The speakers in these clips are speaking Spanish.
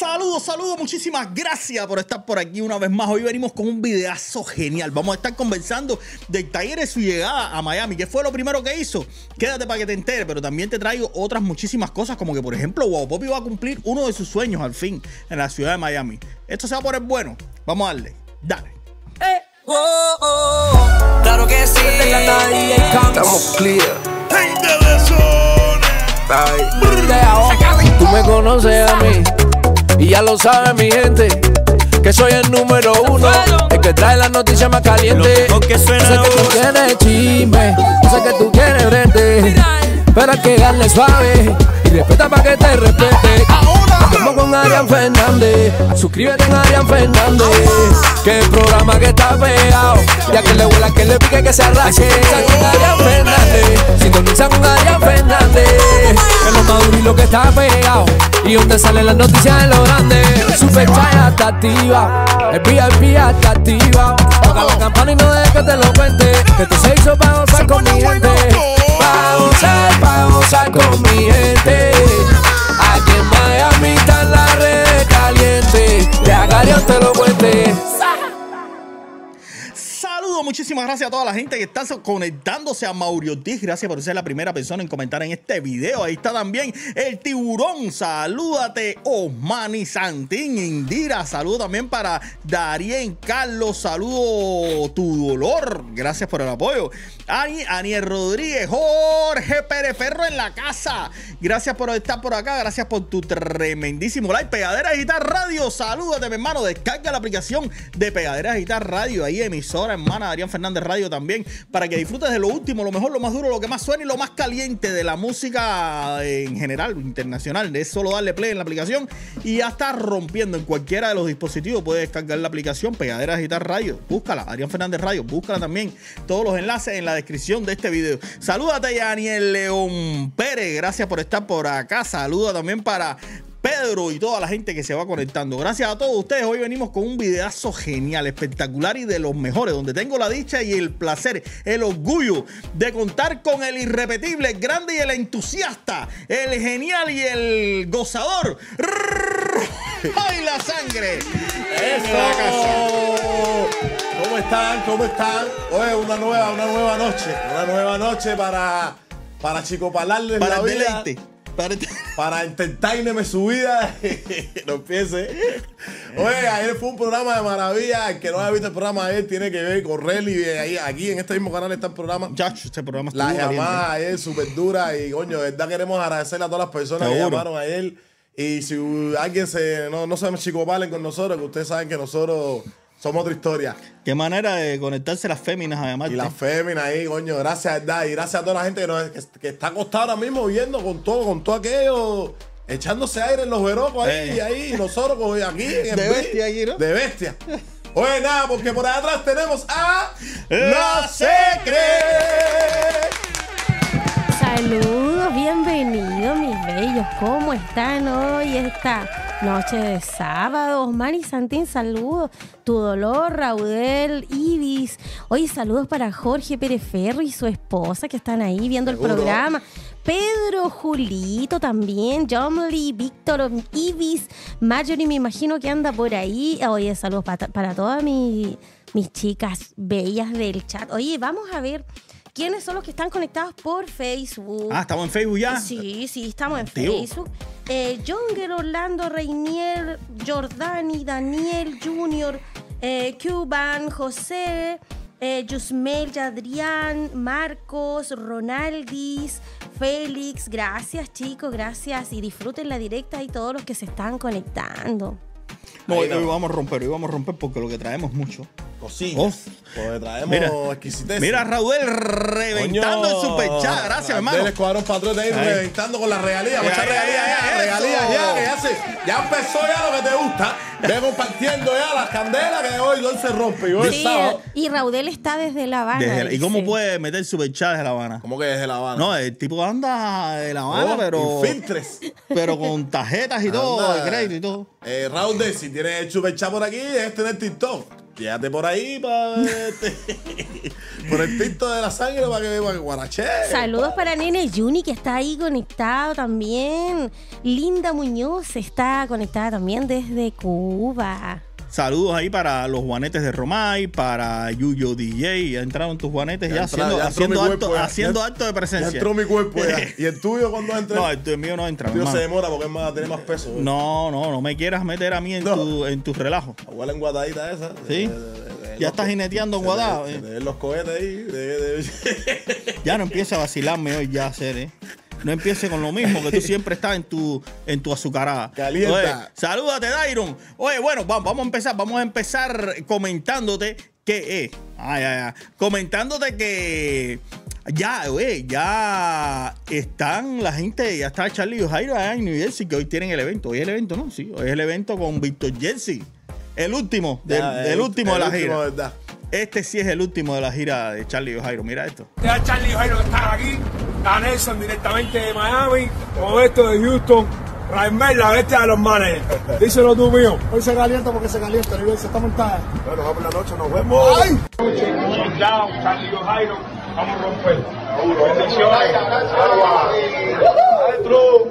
Saludos, saludos, muchísimas gracias por estar por aquí una vez más. Hoy venimos con un videazo genial. Vamos a estar conversando de Tiger su llegada a Miami. ¿Qué fue lo primero que hizo? Quédate para que te enteres, pero también te traigo otras muchísimas cosas, como que por ejemplo, Wow Poppy va a cumplir uno de sus sueños al fin en la ciudad de Miami. Esto se va a poner bueno. Vamos a darle. Dale. Eh. Oh, oh, claro que sí. Estamos clear. Tú me conoces a mí y ya lo sabe mi gente. Que soy el número uno, el que trae las noticias más calientes. que suena sé que tú quieres chisme, sé que tú quieres verte. Pero hay que darle suave y respeta para que te respete. Estamos con Arián Fernández, suscríbete en Arián Fernández. Que el programa que está pegado, ya que le huela, que le pique, que se. Sintoniza con Arián Fernández, sintoniza con Arián Fernández. Que lo maduro y lo que está pegado, y donde salen las noticias de lo grande. Super Chaya está activa, el VIP está activa. Toca la campana y no dejes que te lo cuente. Que esto se hizo para gozar con mi gente. Con mi gente. Aquí en Miami redes calientes. De Agarión te lo. Saludos, muchísimas gracias a toda la gente que está conectándose a Mauricio Ortiz. Gracias por ser la primera persona en comentar en este video. Ahí está también el tiburón. Salúdate, Osmani Santín, Indira. Saludo también para Darien Carlos. Saludo tu dolor. Gracias por el apoyo. Ani, Aniel Rodríguez, Jorge Pérez Ferro en la casa. Gracias por estar por acá. Gracias por tu tremendísimo like. Pegadera Digital Radio. Salúdate, mi hermano. Descarga la aplicación de Pegadera Digital Radio. Ahí emisora hermana Adrián Fernández Radio también. Para que disfrutes de lo último, lo mejor, lo más duro, lo que más suena y lo más caliente de la música en general, internacional. Es solo darle play en la aplicación y ya está rompiendo en cualquiera de los dispositivos. Puedes descargar la aplicación Pegadera Digital Radio. Búscala, Adrián Fernández Radio. Búscala también. Todos los enlaces en la descripción de este video. Salúdate, Daniel León Pérez. Gracias por estar por acá. Saluda también para Pedro y toda la gente que se va conectando. Gracias a todos ustedes. Hoy venimos con un videazo genial, espectacular y de los mejores, donde tengo la dicha y el placer, el orgullo de contar con el irrepetible, el grande y el entusiasta, el genial y el gozador. ¡Ay, la sangre! ¿Cómo están? ¿Cómo están? Hoy una nueva, una nueva noche. Una nueva noche para, para Chico Palarles Para la el vida. deleite. Para Para entertaineme su vida. no empiece. Oye, ayer fue un programa de maravilla. El que no haya visto el programa ayer tiene que ver con Relly. Ahí, aquí en este mismo canal está el programa. Muchachos, este programa La llamada ayer súper dura y coño, de verdad queremos agradecerle a todas las personas que llamaron ayer. Y si alguien se no, no se chicopalen con nosotros, que ustedes saben que nosotros somos otra historia. Qué manera de conectarse las féminas, además. Y la fémina ahí, coño, gracias, verdad. Y gracias a toda la gente que, nos- que- que está acostada ahora mismo viendo con todo, con todo aquello, echándose aire en los verocos ahí, Eh. y ahí, y nosotros pues, aquí. en De bestia aquí, ¿no? De bestia. Oye, nada, porque por allá atrás tenemos a. ¡La Secret! Saludos, bienvenidos mis bellos. ¿Cómo están hoy esta noche de sábado? Mari Santín, saludos. Tu dolor, Raudel, Ibis. Oye, saludos para Jorge Pérez Ferro y su esposa que están ahí viendo el programa. Pedro, Julito también, Lee, Víctor, Ibis, Marjorie, me imagino que anda por ahí. Oye, saludos para, para todas mi- mis chicas bellas del chat. Oye, vamos a ver quiénes son los que están conectados por Facebook. Ah, estamos en Facebook ya. Sí, sí, estamos en. Facebook. Eh, Jonger, Orlando, Reinier, Jordani, Daniel Junior, eh, Cuban, José, eh, Yusmel, Adrián, Marcos, Ronaldis, Félix. Gracias, chicos, gracias. Y disfruten la directa y todos los que se están conectando. No, hoy, no. hoy vamos a romper, hoy vamos a romper porque lo que traemos es mucho. Cocina. Uf. Porque traemos Mira, exquisitez. Mira, Raúl reventando el superchat. Gracias, hermano. Del Escuadrón Patriota ahí Ahí. reventando con la regalía. Ya, Muchas ya, regalías ya, que ya se, ya empezó ya lo que te gusta. Ve compartiendo ya las candelas que hoy no se rompe. Y hoy es Sí, sábado. y Raudel está desde La Habana. Desde- ¿Y cómo puede meter superchat desde La Habana? ¿Cómo que desde La Habana? No, el tipo anda de La Habana, Oh, pero, Infiltres. pero con tarjetas y todo, de crédito y todo. Eh, Raúl, de, si tienes el super chat por aquí, es tener TikTok. Llévate por ahí para por el tinto de la sangre para que para que guarache. Saludos para Nene Juni que está ahí conectado también. Linda Muñoz está conectada también desde Cuba. Saludos ahí para los juanetes de Romay, para Yuyo DJ. Ya entraron tus juanetes ya, Ya entra- haciendo, ya haciendo, acto, haciendo de Ya presencia. entró mi cuerpo ya. ¿Y el tuyo cuando entra? No, el mío no entra. el tuyo se demora porque es más, tiene más peso. No, no, no me quieras meter a mí en, No. tu, en. Abuela enguatadita esa. Sí. De- de- de- de- Ya estás jineteando en Guadá. eh. los cohetes ahí. Ya no empiece a vacilarme hoy ya, hacer, ¿eh? No empiece con lo mismo que tú siempre estás en tu, en tu azucarada. Calienta. Oye, salúdate, Dairon. Oye, bueno, vamos, vamos a empezar. Vamos a empezar comentándote que, eh, ay, ay, ay, comentándote que ya, oye, ya están la gente, ya está Charlie y Jairo allá en New Jersey, que hoy tienen el evento. Hoy es el evento, ¿no? Sí, hoy es el evento con Víctor Jersey. El último, del, Ya, del último de el la último, gira. verdad. Este sí es el último de la gira de Charlie y Jairo. Mira esto. Ya Charlie Jairo que están aquí, a Nelson directamente de Miami, con esto de Houston, Raimel, la bestia de los manes. Díselo tú mío. Hoy se calienta porque se calienta, la iglesia está montada. Bueno, vamos por la noche, nos vemos. ¡Ay! Down, Jairo, vamos a romper. Bendiciones. Adentro.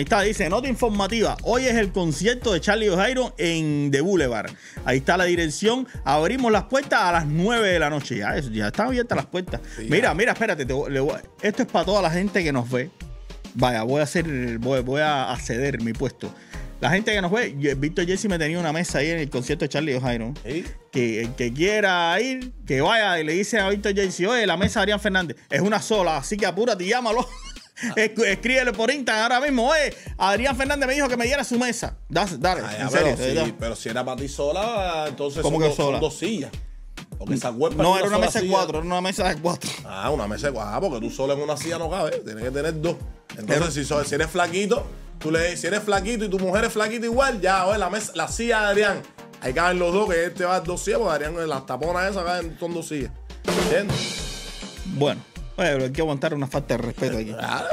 Ahí está, dice, nota informativa. Hoy es el concierto de Charlie O'Jairo en The Boulevard. Ahí está la dirección. Abrimos las puertas a las 9 de la noche. Ya, están abiertas las puertas. mira, mira, espérate. te le esto es para toda la gente que nos ve. Vaya, voy a hacer, voy, voy a ceder mi puesto. La gente que nos ve, Víctor Jesse me tenía una mesa ahí en el concierto de Charlie O'Jairo. ¿Sí? Que el que quiera ir, que vaya y le dice a Víctor Jesse, oye, la mesa de Adrián Fernández es una sola, así que apúrate y llámalo. Esc- Escríbele por Instagram ahora mismo, oye, Adrián Fernández me dijo que me diera su mesa. Das- Dale, Ay, en pero, sí, pero si era para ti sola, entonces ¿Cómo son, que dos, son sola? dos sillas. Porque esa web No, era una mesa de cuatro, era una mesa de cuatro. Ah, una mesa de cuatro. Ah, porque tú solo en una silla no cabe. Tienes que tener dos. Entonces, si, so- si eres flaquito, tú le si eres flaquito y tu mujer es flaquita igual, ya, oye, la, mesa, la silla de Adrián. Ahí caben los dos, que él te va a dar dos sillas, porque Adrián, las taponas esas caben, son dos sillas. ¿Entiendes? Bueno, oye, pero hay que aguantar una falta de respeto aquí. Ah,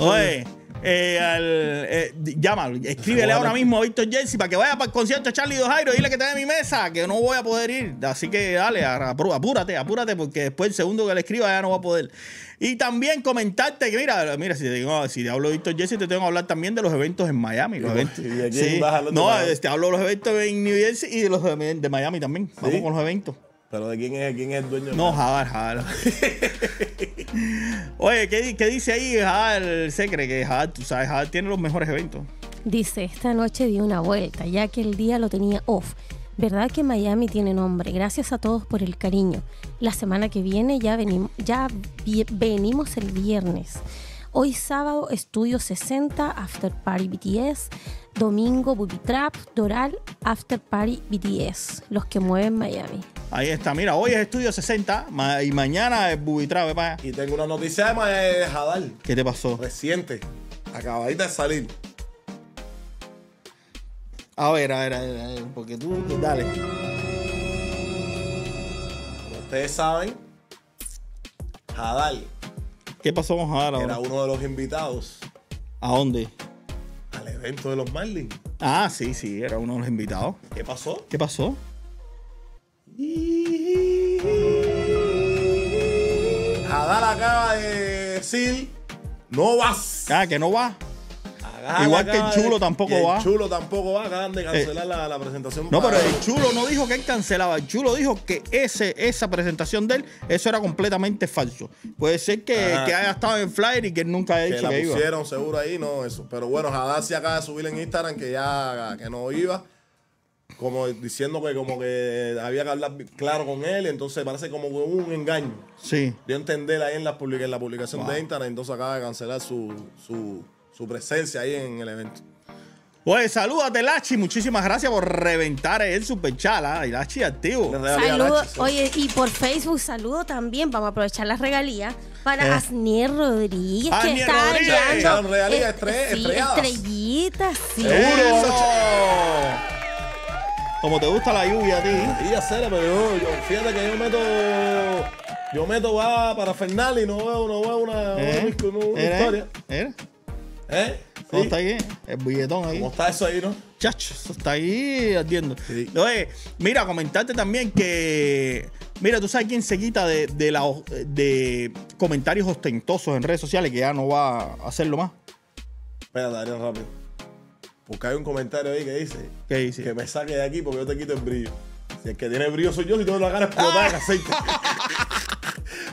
Oye, eh, al, eh, llámalo, escríbele ahora mismo a Víctor Jesse para que vaya para el concierto de Charlie Jairo y dile que te dé mi mesa, que no voy a poder ir. Así que dale, apú- apúrate, apúrate, porque después el segundo que le escriba ya no va a poder. Y también comentarte que, mira, mira, si te, digo, si te hablo de Víctor Jesse, te tengo que hablar también de los eventos en Miami. Los ¿Y eventos. Sí. No, te hablo de los eventos en New Jersey y de los de, de Miami también. Vamos con los eventos. Pero de quién es, quién es el dueño. No, Jadar, Jadar. Oye, ¿qué, qué dice ahí Jadar? Se cree que Jadar, tú sabes, Jadar tiene los mejores eventos. Dice, esta noche di una vuelta, ya que el día lo tenía off. ¿Verdad que Miami tiene nombre? Gracias a todos por el cariño. La semana que viene ya, venimos, ya vi- venimos el viernes. Hoy sábado, Estudio 60, After Party BTS. Domingo, Booby Trap, Doral, After Party BTS. Los que mueven Miami. Ahí está, mira, hoy es Estudio 60 ma- y mañana es Bubitrabe para allá. Y tengo una noticia de Ma- de Jadal, ¿Qué te pasó? reciente. Acabadita de salir. A ver, a ver, a ver, a ver, porque tú, dale. Como ustedes saben, Jadal ¿Qué pasó con Jadar era ahora? uno de los invitados ¿A dónde? Al evento de los Marlins. Ah, sí, sí, era uno de los invitados. ¿Qué pasó? ¿Qué pasó? Jadal acaba de decir, no vas. Ah, que no va. Igual que el Chulo de- tampoco y el va. Chulo tampoco va. Acaban de cancelar la, la presentación. No, para- pero el chulo no dijo que él cancelaba. El chulo dijo que ese, esa presentación de él, eso era completamente falso. Puede ser que, haya estado en flyer y que él nunca haya que dicho la que, iba. pusieron seguro ahí, no, eso. Pero bueno, Jadal sí acaba de subir en Instagram que ya que no iba. Como diciendo que como que había que hablar claro con él. Entonces parece como un engaño. Sí. Dio a entender ahí la, en la publicación de Instagram. Entonces acaba de cancelar su, su, su presencia ahí en el evento. Oye, salúdate, Lachi. Muchísimas gracias por reventar el superchala. Y Lachi activo. Saludo, sí. oye, y por Facebook saludo también, vamos a aprovechar las regalías para Eh. Asnier Rodríguez, que Asnier está Rodríguez. regalías eh, estre- sí, estrelladas. estrellitas, sí. ¡Eso! Como te gusta la lluvia a ti. Y hacer, pero yo, yo, fíjate que yo meto. Yo meto va para Fernal y no veo, no veo una, ¿Eh? una, historia. ¿Eh? ¿Cómo Sí. está ahí? El billetón ahí. ¿Cómo está eso ahí, no? Chacho, eso está ahí ardiendo. Sí. Oye, mira, comentarte también que. Mira, tú sabes quién se quita de, de, la, de comentarios ostentosos en redes sociales que ya no va a hacerlo más. Espérate, Adrián, rápido. Porque hay un comentario ahí que dice ¿Qué dice? que me saque de aquí porque yo te quito el brillo. Si el que tiene brillo soy yo, si tengo la cara explotada de aceite.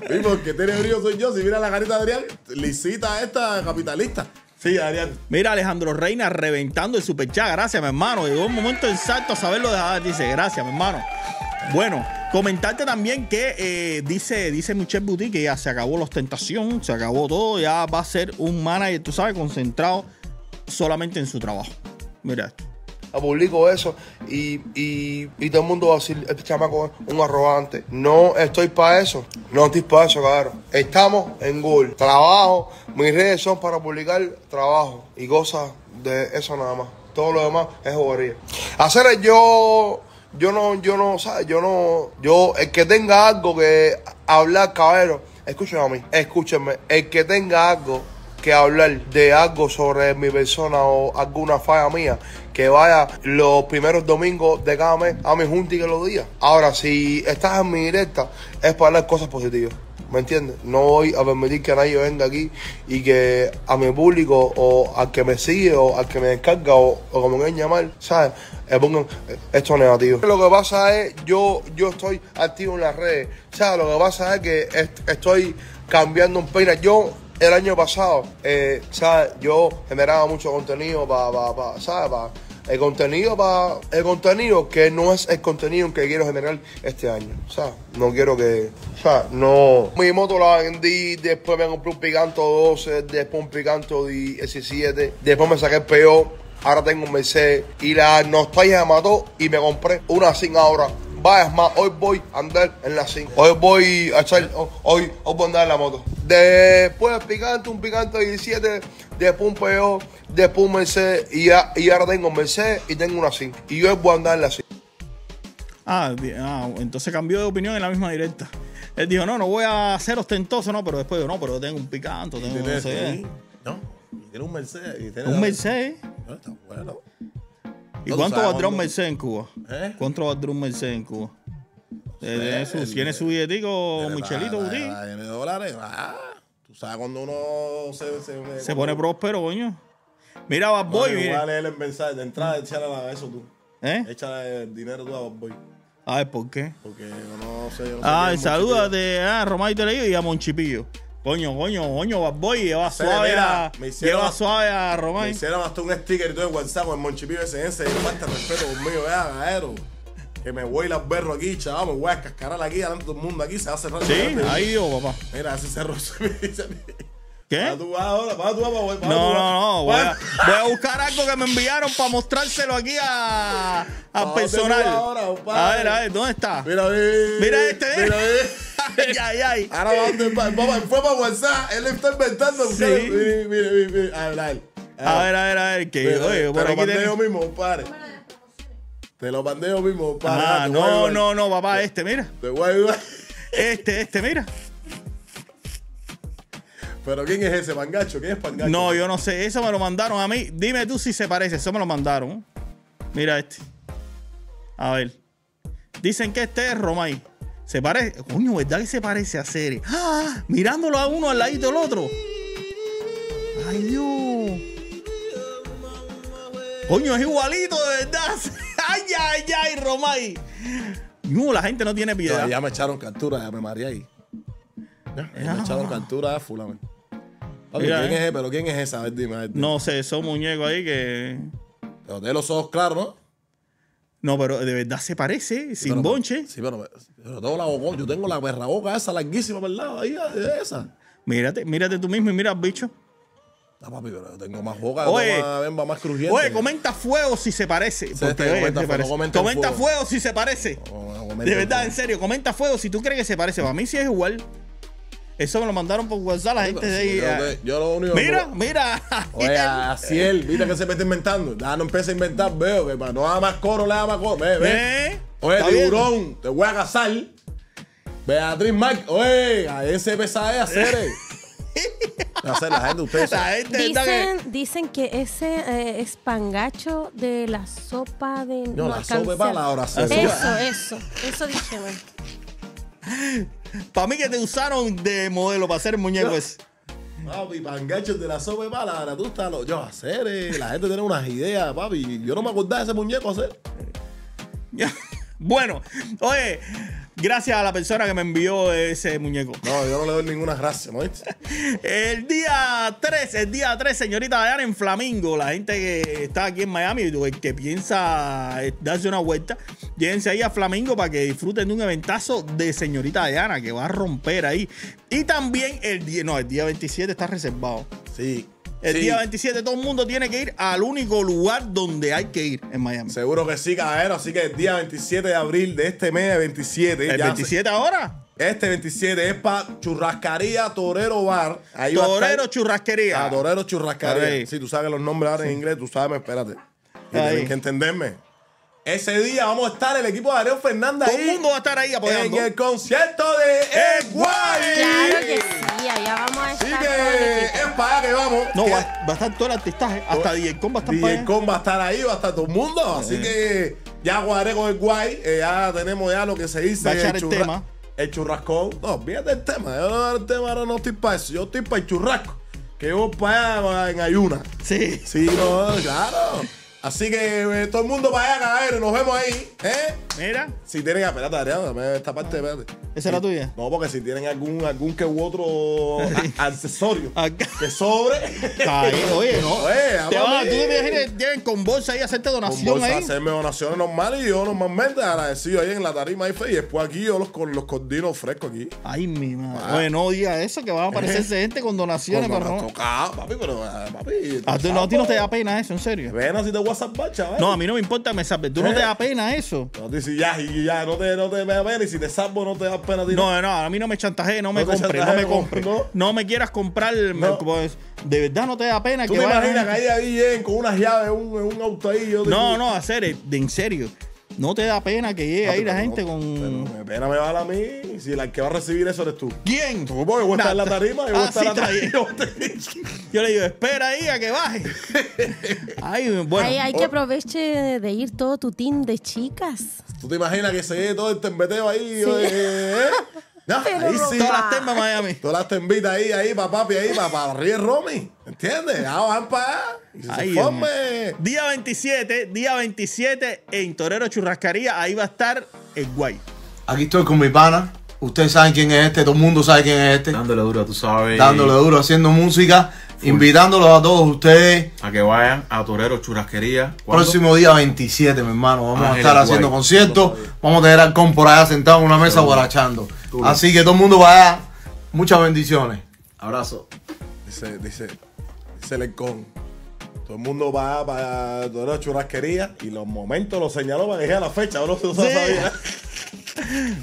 El que tiene brillo soy yo. Si mira la carita de Adrián, licita esta capitalista. Sí, Adrián. Mira, Alejandro Reina reventando el superchat. Gracias, mi hermano. Llegó un momento exacto a saberlo. Dice, gracias, mi hermano. Bueno, comentarte también que eh, dice, dice Michelle Boutique que ya se acabó la ostentación, se acabó todo, ya va a ser un manager, tú sabes, concentrado solamente en su trabajo. Mira esto. Publico eso y, y, y todo el mundo va a decir, este chamaco es un arrogante. No estoy para eso. No estoy para eso, cabrón. Estamos en Google. Trabajo. Mis redes son para publicar trabajo y cosas de eso nada más. Todo lo demás es bobería. Hacer el yo... Yo no, yo no, ¿sabes? Yo no, yo, el que tenga algo que hablar, caballero, escúchame a mí, escúchenme, el que tenga algo que hablar de algo sobre mi persona o alguna falla mía, que vaya los primeros domingos de cada mes a mi junta y que lo diga. Ahora, si estás en mi directa, es para hablar cosas positivas. ¿Me entiendes? No voy a permitir que nadie venga aquí y que a mi público o al que me sigue o al que me descarga o, o como quieran llamar, ¿sabes? Le pongan eh, esto negativo. Lo que pasa es, yo, yo estoy activo en las redes, ¿sabes? Lo que pasa es que est- estoy cambiando un peine. Yo el año pasado, eh, ¿sabes? Yo generaba mucho contenido para, pa, pa- ¿sabes? Pa- el contenido para el contenido que no es el contenido que quiero generar este año, ¿sabes? No quiero que, ¿sabes? No. Mi moto la vendí, después me compré un Picanto 12, después un Picanto 17, después me saqué el PO, ahora tengo un Mercedes y la nostalgia me mató y me compré una sin ahora. Vaya, es más, hoy voy a andar en la 5. Hoy voy a echar, hoy, hoy voy a andar en la moto. Después picante, un picante 17, después un PO, después un Mercedes y, ya- y ahora tengo un Mercedes y tengo una 5. Y hoy voy a andar en la 5. Ah, ah, entonces cambió de opinión en la misma directa. Él dijo, no, no voy a ser ostentoso, no, pero después dijo, no, pero tengo un picanto, tengo sé. sí, ¿no? Tiene un Mercedes. y tiene Un la- Mercedes. No, está bueno. ¿Y No, cuánto valdrá un Mercedes en Cuba? ¿Eh? ¿Cuánto valdrá un Mercedes en Cuba? Eh, tiene su, tiene su billetico Tiene Michelito la de dólares. Ah, tú sabes cuando uno se, se, Se pone próspero, coño. Mira, Bad Boy, voy mira. a leer el mensaje de entrada, échale la- eso tú. ¿Eh? Échale el dinero tú a Bad Boy. A ver, ¿por qué? Porque no sé. Yo no sé Ah, quién y es salúdate a Romay Teleído y a Monchipillo. Coño, coño, coño, Bad Boy, lleva suave mira, a, me hicieron- lleva suave a Me Romay. hicieron hasta un sticker y todo de WhatsApp con el Monchipillo SS. Y falta respeto conmigo, vea, gaero. Que me voy las berro aquí, chaval. Me voy a cascarar aquí delante de todo el mundo aquí. Se va a cerrar. Sí, ahí yo, papá. Mira, ese cerro se me dice. ¿Qué? ¿Para tú ahora? No, no, no. Voy a, ¿Para- voy a buscar algo que me enviaron para mostrárselo aquí a, personal. ahora, a ver, a ver, ¿dónde está? Mira, mira. Mira este, ¿eh? Mira, mira. Ay, ay, ay. Ahora va donde va. Vamos, fue para WhatsApp. Él está inventando. Sí. Mire, mire, mire, mire. A ver, a ver. A ver, a ver, a ver. Que, Mira, oye, te por lo aquí mandé yo mismo, compadre. Te lo mandé yo mismo, compadre. Ah, no, no, no, papá, este, mira. Te voy a ayudar. Este, este, mira. Pero ¿quién es ese? ¿Pangacho? ¿Quién es Pangacho? No, yo no sé. Eso me lo mandaron a mí. Dime tú si se parece. Eso me lo mandaron. Mira este. A ver. Dicen que este es Romay. Se parece. Coño, ¿verdad que se parece a Cere? ¡Ah! Mirándolo a uno al ladito del otro. Ay, Dios. Coño, es igualito, de verdad. Ay, ay, ay, Romay. No, la gente no tiene piedad. ya me echaron captura, ya me mareé ahí. Ya, ya me echaron captura de fulano. Papi, Mira, ¿quién eh. es? Pero ¿quién es esa? A ver, dime, a ver, dime. No sé, esos muñecos ahí que. Pero tiene los ojos claros, ¿no? No, pero de verdad se parece, sin Pero- bonche. Sí, pero, pero tengo la boca, yo tengo la perra boca esa larguísima, ¿verdad? Ahí, esa. Mírate, mírate tú mismo y mira al bicho. Ah, papi, pero yo tengo más boca, Oye. tengo más bemba más crujiente. Oye, comenta fuego si se parece. Porque, este, oye, comenta se fuego, parece. Comenta fuego. fuego si se parece. No, no, comenten De verdad, en serio, comenta fuego si tú crees que se parece. Para mí sí es igual. Eso me lo mandaron por WhatsApp la gente de ahí. Yo, ah. yo lo único Mira, mira. Oye, así él, viste que se me está inventando. Ya no empieza a inventar, veo que para no haga más coro, le haga más coro. Ve, ve. ¿Eh? Oye, tiburón, te voy a casar. Beatriz Marc, oye, a ese pesadilla hacer. hacer la gente, ustedes. La gente está que- Dicen, dicen que ese eh, es pangacho de la sopa de. No, la alcancé. sopa de pala, ahora sí. Eso, eso. Eso dijeron. Para mí que te usaron de modelo para hacer el muñeco ese. Papi, pangachos de la sopa de pala, ahora tú estás lo. Yo, hacer, eh, la gente tiene unas ideas, papi. Yo no me acordaba de ese muñeco hacer. bueno, oye, gracias a la persona que me envió ese muñeco. No, yo no le doy ninguna gracia, ¿no? El día 3, el día 3, señorita Diana, en Flamingo. La gente que está aquí en Miami, el que piensa eh, darse una vuelta, llévense ahí a Flamingo para que disfruten de un eventazo de señorita Diana que va a romper ahí. Y también el día, no, el día 27 está reservado. Sí. El sí. día 27 todo el mundo tiene que ir al único lugar donde hay que ir en Miami. Seguro que sí, caballero. Así que el día 27 de abril de este mes, 27. ¿El ya 27 ahora? este 27 es para Churrascaría Torero Bar. Ahí Torero estar- Churrasquería. Ah, Torero Churrascaría. Si tú sabes los nombres ahora en inglés, tú sabes, espérate. Tienes que entenderme. Ese día vamos a estar el equipo de Ariel Fernández Todo ahí. el mundo va a estar ahí apoyando. En el concierto de El Guay. Claro que sí, allá vamos a Así estar. que es para allá que vamos. No, Que- va, va a estar todo el artistaje. Hasta DJ Con va a estar para DJ allá. Con va a estar ahí, va a estar todo el mundo. Así que ya guaré con el guay. eh, ya tenemos ya lo que se dice. Va a echar el tema. El churrascón. No, fíjate el tema. Yo no, el tema ahora no estoy para eso. Yo estoy para el churrasco. Que yo voy para allá en ayuna. Sí. Sí, no, claro. Así que eh, todo el mundo para allá, caballero. Nos vemos ahí. ¿eh? Mira, Si tienen, espérate, Adrián, dame esta parte, espérate. esa era tuya. No, porque si tienen algún, algún que u otro a- accesorio Acá. que sobre. Ay, oye, no. Oye, Te vamos vas- a tú te imaginas que lleguen con bolsa ahí a hacerte Con donación bolsa ahí. hacerme donaciones normales y yo normalmente agradecido ahí en la tarima y fe. Y después aquí yo los, con los cordino frescos aquí. Ay, mi madre. Ah. Oye, no diga eso, que van a aparecerse gente con donaciones, Con pero no. tocado, papi, pero ah, papi. A, ti- no, a ti no te da pena eso, en serio. Ven así de WhatsApp, chaval. No, a mí no me importa me salves. ¿Tú no ¿Eh? te da pena eso? No te dices ya, ya, no te, no te da pena. Y si te salvo, no te da pena a. No, no, a mí no me chantaje, no me No te compres, no me compres. no. No me quieras comprar, me- No. pues, de verdad no te da pena Tú que te imaginas que ahí ahí con unas llaves en un, un auto ahí. Yo No, digo, no, hacer, de en serio. No te da pena que llegue ahí la gente no, con. pero me pena me vale a mí. Si la que va a recibir eso eres tú. ¿Quién? Tú, porque voy a estar en la tarima, yo voy a Ah, estar sí, atrás. está Yo le digo, espera ahí a que baje. Ay, bueno. Ay, hay que aproveche de ir todo tu team de chicas. ¿Tú te imaginas que se ve todo el tembeteo ahí? Sí. eh, No, Pero ahí sí. Todas las temas Miami. Todas las tembitas ahí, ahí, para papi, ahí, para, para Río Romy. ¿Entiendes? Ya van para forme. Día 27, día 27 en Torero Churrascaría. Ahí va a estar el guay. Aquí estoy con mi pana. Ustedes saben quién es este, todo el mundo sabe quién es este. Dándole duro, tú sabes. Dándole duro, haciendo música, invitándolos a todos ustedes. A que vayan a Torero Churrasquería. ¿Cuándo? Próximo día 27, mi hermano. Vamos Ah, a estar haciendo conciertos. Vamos a tener al con por allá sentado en una mesa guarachando. Duro. Así que todo el mundo vaya. Muchas bendiciones. Abrazo. Dice, dice, dice Lecón. Todo el mundo va para toda la churrasquería y los momentos los señaló para que la fecha. Bro, no se Sí. sabía.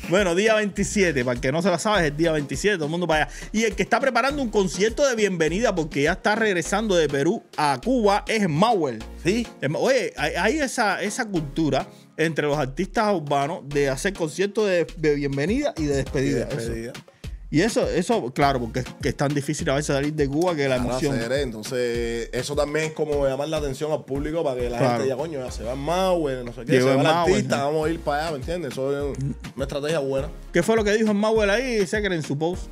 Bueno, día 27, para el que no se la sabe, es el día 27, todo el mundo para allá. Y el que está preparando un concierto de bienvenida porque ya está regresando de Perú a Cuba es Mauer. Sí. Oye, hay, esa, esa cultura entre los artistas urbanos de hacer conciertos de, de bienvenida y de despedida. Y despedida. Eso. Y eso, eso, claro, porque es, que es tan difícil a veces salir de Cuba que la Para emoción. hacer, ¿eh? Entonces, eso también es como llamar la atención al público para que la Claro. gente diga, coño, ya se va más, güey, no sé qué, se va el Mauer, artista, vamos a ir para allá, ¿me entiendes? Eso es una estrategia buena. ¿Qué fue lo que dijo Mauer ahí? Sé que era en su post.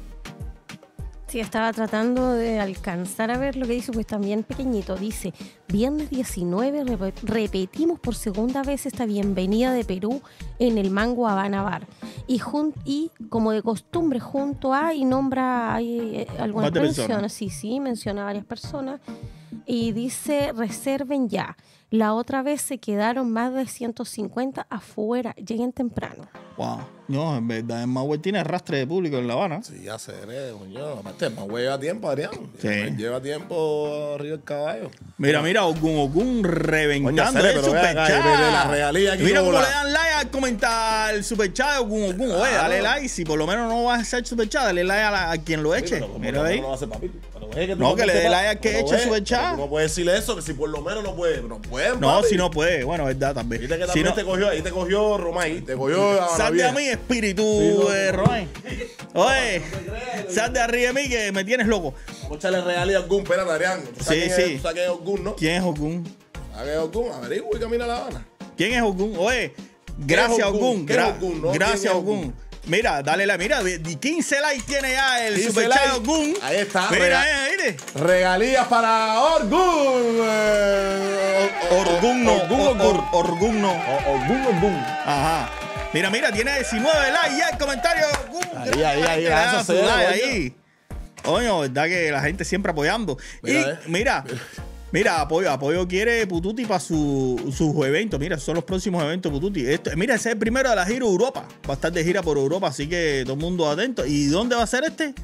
Sí, estaba tratando de alcanzar a ver lo que dice, pues también pequeñito. Dice, viernes 19 rep- repetimos por segunda vez esta bienvenida de Perú en el Mango Habana Bar. Y, y como de costumbre, junto a, y nombra hay, eh, algunas personas. sí, sí, menciona a varias personas. Y dice, reserven ya. La otra vez se quedaron más de 150 afuera, lleguen temprano. Wow. No, en verdad, el Mauer tiene arrastre de público en La Habana. Sí, ya sé, coño. Aparte, más güey lleva tiempo, Adrián. Sí. Lleva tiempo arriba el caballo. Mira, mira, Ogun Ogun reventando el superchat. la aquí Mira cómo le dan like al comentar el superchat de Ogun Ogun. Oye, dale like. Si por lo menos no vas a hacer superchat, dale like a, la- a quien lo eche. Pero, ¿cómo Mira no- ahí. No, que le dé like al que eche ve, superchat. No puedes decirle eso, que si por lo menos no puede. No puede, No, si no puede. Bueno, verdad también. Viste que Si también no, te cogió, ahí te cogió Romay, te cogió a de espíritu, eh, Roy. Oye, sal de arriba de mí que me tienes loco. Escúchale realidad a Ogun, espérate, Adrián. ¿Tú sabes Sí, quién sí. Es, tú sabes quién es Ogun, ¿no? ¿Quién es Ogun? ¿Sabes quién es Ogun? Averigua y camina a La Habana. ¿Quién es Ogun? Oye, gracias. No, gracias ¿quién es? Mira, dale la mira, de- de 15 likes tiene ya el 15 superchat de likes. Ahí está, Mira, rega- eh, mire. Regalías para Orgun. eh, Orgun no, Orgun, Or- Orgun. Or- Orgun no. O-. Ajá. Mira, mira, tiene 19 likes ya el comentario. Ahí, ahí, ahí, gracias, ahí. Coño, verdad que la gente siempre apoyando. Mira, y eh. mira, mira, apoyo, apoyo quiere Pututi para su, sus eventos. Mira, son los próximos eventos Pututi. Esto, mira, ese es el primero de la gira Europa. Va a estar de gira por Europa, así que todo el mundo atento. ¿Y dónde va a ser este?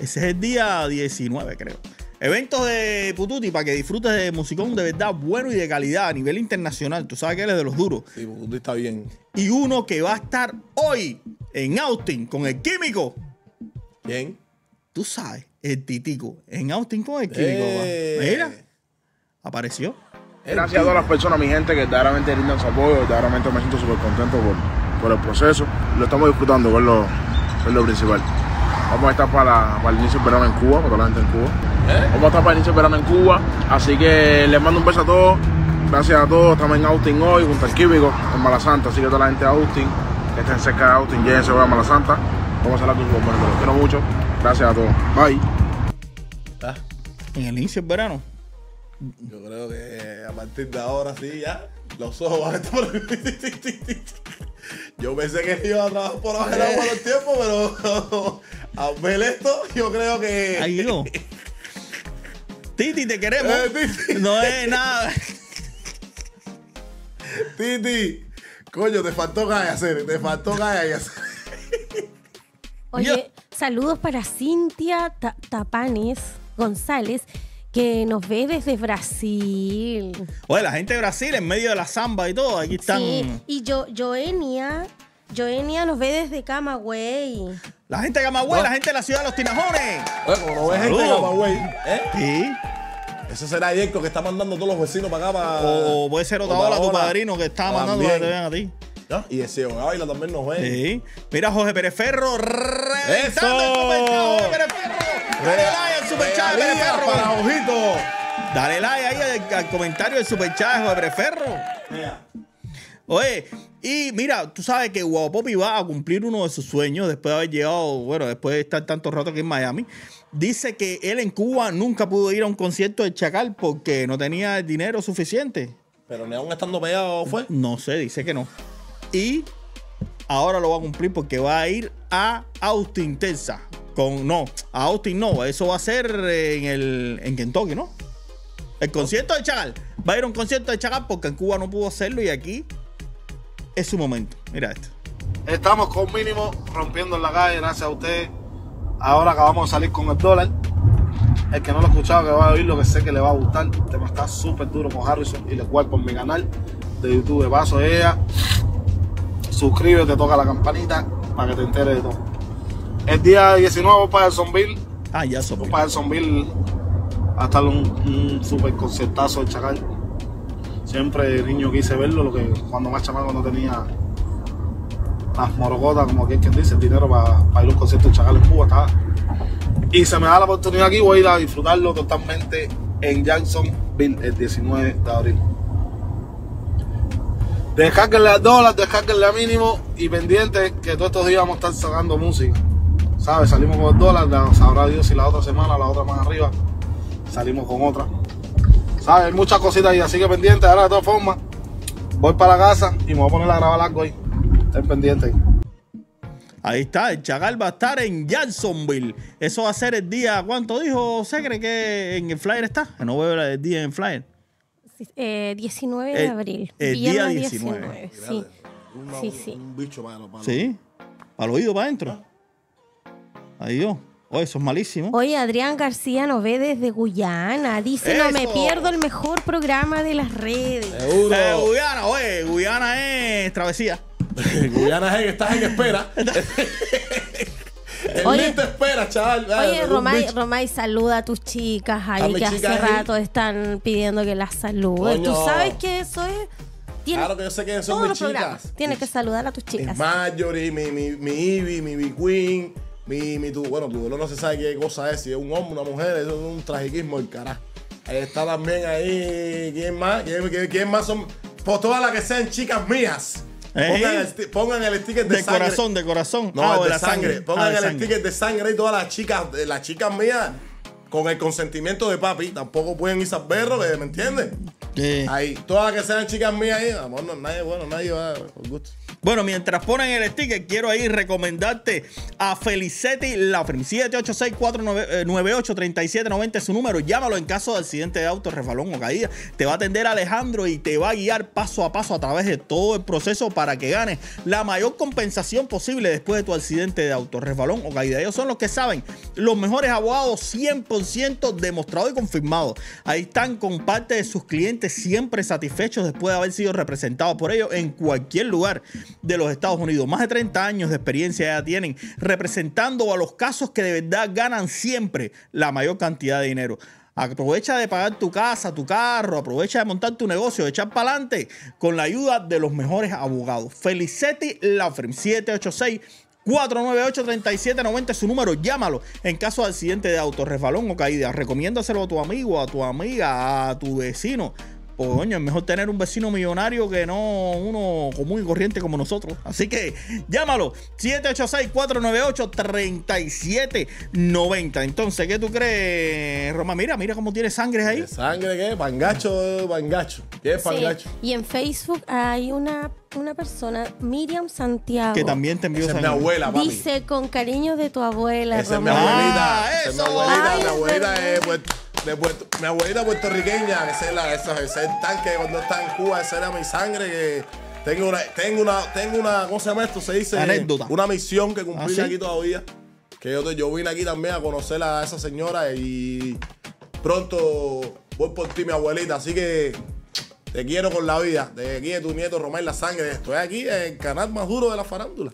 Ese es el día 19, creo. Eventos de Pututi para que disfrutes de musicón de verdad bueno y de calidad a nivel internacional. Tú sabes que él es de los duros. Sí, Orgun está bien. Y uno que va a estar hoy en Austin con el químico. Bien. Tú sabes, el titico. En Austin con el químico. Eh. Mira, apareció. Gracias a todas las personas, mi gente, que verdaderamente brindan su apoyo. Verdaderamente me siento súper contento por, por el proceso. Lo estamos disfrutando, que es lo, que es lo principal. Vamos a estar para, para el inicio del verano en Cuba, para toda la gente en Cuba. Vamos a estar para el inicio del verano en Cuba. Así que les mando un beso a todos. Gracias a todos. Estamos en Austin hoy, junto al Químico, en Mala Santa. Así que toda la gente de Austin, que estén cerca de Austin, lléguense hoy a Mala Santa. Vamos a algo con bueno, los quiero mucho. Gracias a todos. Bye. En el inicio del verano. Yo creo que a partir de ahora sí, ya. Los ojos van a estar por... Yo pensé que iba a trabajar por abajo del agua los tiempos, pero al ver esto, yo creo que. Ahí llegó. Titi, te queremos. Eh, Titi. No es nada. Titi, coño, te faltó calle hacer, te faltó calle hacer. Oye, saludos para Cintia Ta- Tapanes González, que nos ve desde Brasil. Oye, la gente de Brasil, en medio de la samba y todo, aquí están. Sí, y yo, Joenia, Joenia nos ve desde Camagüey. La gente de Camagüey, la gente de la ciudad de los Tinajones. Oye, como no ves gente de. Camagüey, ¿eh? Sí. Ese será Yerko que está mandando a todos los vecinos para acá. Para, O puede ser otra ola tu padrino que está mandando para que te vean a ti. Y ese Baila también nos ve. Sí. Mira, Jorge Pérez Ferro reventando el ¡Eso! superchat, Jorge Pérez Ferro. Dale like al superchat de Pérez Ferro. para Ojito. Dale like ahí al, al comentario del superchat de Jorge Pérez Ferro. Oye, y mira, tú sabes que Guau Popi va a cumplir uno de sus sueños después de haber llegado, bueno, después de estar tanto rato aquí en Miami. Dice que él en Cuba nunca pudo ir a un concierto de Chacal porque no tenía el dinero suficiente. Pero ni aún estando pegado fue. No sé, dice que no. Y ahora lo va a cumplir porque va a ir a Austin, Texas. Con, no, a Austin no, eso va a ser en, el, en Kentucky, ¿no? El concierto de Chacal. Va a ir a un concierto de Chacal porque en Cuba no pudo hacerlo y aquí es su momento. Mira esto. Estamos con mínimo rompiendo en la calle, gracias a ustedes. Ahora acabamos de salir con el dólar. El que no lo ha escuchado, que va a oírlo, que sé que le va a gustar. El tema está súper duro con Harrison y le cual por mi canal de YouTube. De paso, ella, suscríbete, toca la campanita para que te enteres de todo. El día 19 voy para Elsonville. Ah, ya son. Voy para Elsonville a estar un, un super conciertazo de Chacal. Siempre de niño quise verlo, lo que cuando más chamaco no tenía las morocotas, como quien dice, el dinero para ir a un concierto de Chacal en Cuba. Y se me da la oportunidad aquí, voy a ir a disfrutarlo totalmente en Jacksonville el 19 de abril. Descárguenle a dólar, descárguenle a mínimo y pendiente que todos estos días vamos a estar sacando música. ¿Sabes? Salimos con el dólar, la- sabrá Dios si la otra semana, la otra más arriba, salimos con otra. ¿Sabes? Hay muchas cositas ahí, así que pendiente. Ahora de todas formas, voy para la casa y me voy a poner a grabar algo ahí. Estén pendientes. Ahí está, el Chacal va a estar en Jacksonville. Eso va a ser el día, ¿cuánto dijo Segre que en el flyer está? Que no veo el día en el flyer. Eh, 19 de El- abril. el día viernes 19. Sí. una- Sí, sí. un bicho para, para Sí. Al oído para adentro. Adiós. Oye, eso es malísimo. Oye, Adrián García nos ve desde Guyana. Dice, no me pierdo el mejor programa de las redes. Seguro. Eh, Guyana, oye, Guyana es travesía. Guyana es que estás en espera. El Oye. Te espera, chaval. Ah, Oye, Romay. Romay, saluda a tus chicas ahí que hace ahí. rato están pidiendo que las saludes. Tú sabes que eso es... Claro que yo sé quiénes son mis chicas. programas. Tienes que saludar a tus Mi chicas. Marjorie, mi, mi, mi Ivy, mi, mi Queen, mi, mi tu, bueno, tu dolor no se sabe qué cosa es, si es un hombre, una mujer, eso es un tragiquismo el carajo. Está también ahí, ¿quién más? ¿Quién, quién- quién más son? Por todas las que sean chicas mías. Pongan el, pongan el sticker de, De sangre. corazón, de corazón. No, Ah, el de, la sangre. Pongan Ah, el sangre. sticker de sangre y todas las chicas, eh, las chicas mías, con el consentimiento de papi. Tampoco pueden irse al berro, que- ¿me entiendes? Sí. Ahí, todas las que sean chicas mías ahí, amor, no, nadie, bueno, nadie va, por gusto. Bueno, mientras ponen el sticker, quiero ahí recomendarte a Felicetti Lafrim. 786-498-3790 es su número. Llámalo en caso de accidente de auto, resbalón o caída. Te va a atender Alejandro y te va a guiar paso a paso a través de todo el proceso para que ganes la mayor compensación posible después de tu accidente de auto, resbalón o caída. Ellos son los que saben, los mejores abogados 100% demostrados y confirmados. Ahí están con parte de sus clientes siempre satisfechos después de haber sido representados por ellos en cualquier lugar de los Estados Unidos. Más de 30 años de experiencia ya tienen representando a los casos que de verdad ganan siempre la mayor cantidad de dinero. Aprovecha de pagar tu casa, tu carro, aprovecha de montar tu negocio, echar para adelante con la ayuda de los mejores abogados. Felicetti Lafrem 786 498-3790 es su número, llámalo en caso de accidente de auto, resbalón o caída. Recomiéndaselo a tu amigo, a tu amiga, a tu vecino. Pues, coño, es mejor tener un vecino millonario que no uno común y corriente como nosotros. Así que llámalo, 786-498-3790. Entonces, ¿qué tú crees, Roma? Mira, mira cómo tiene sangre ahí. ¿De sangre qué? Pangacho, pangacho. ¿Qué es Sí. pangacho? Y en Facebook hay una, una persona, Miriam Santiago. Que también te envió Esa es mi abuela, papi. Dice con cariño de tu abuela. Esa es mi Román". abuelita. Ah, esa es mi eso. abuelita. Ay, mi es abuelita es puerto- de Puerto- mi abuelita puertorriqueña, ese es, la, ese, es el tanque cuando está en Cuba, esa era mi sangre que tengo una, tengo una, tengo una, ¿cómo se llama esto? Se dice Anécdota. una misión que cumplir ¿Ah, sí? aquí todavía. Que yo, yo vine aquí también a conocer a esa señora y pronto voy por ti, mi abuelita. Así que te quiero con la vida. De aquí de tu nieto Román La Sangre. Estoy aquí en el canal más duro de la farándula.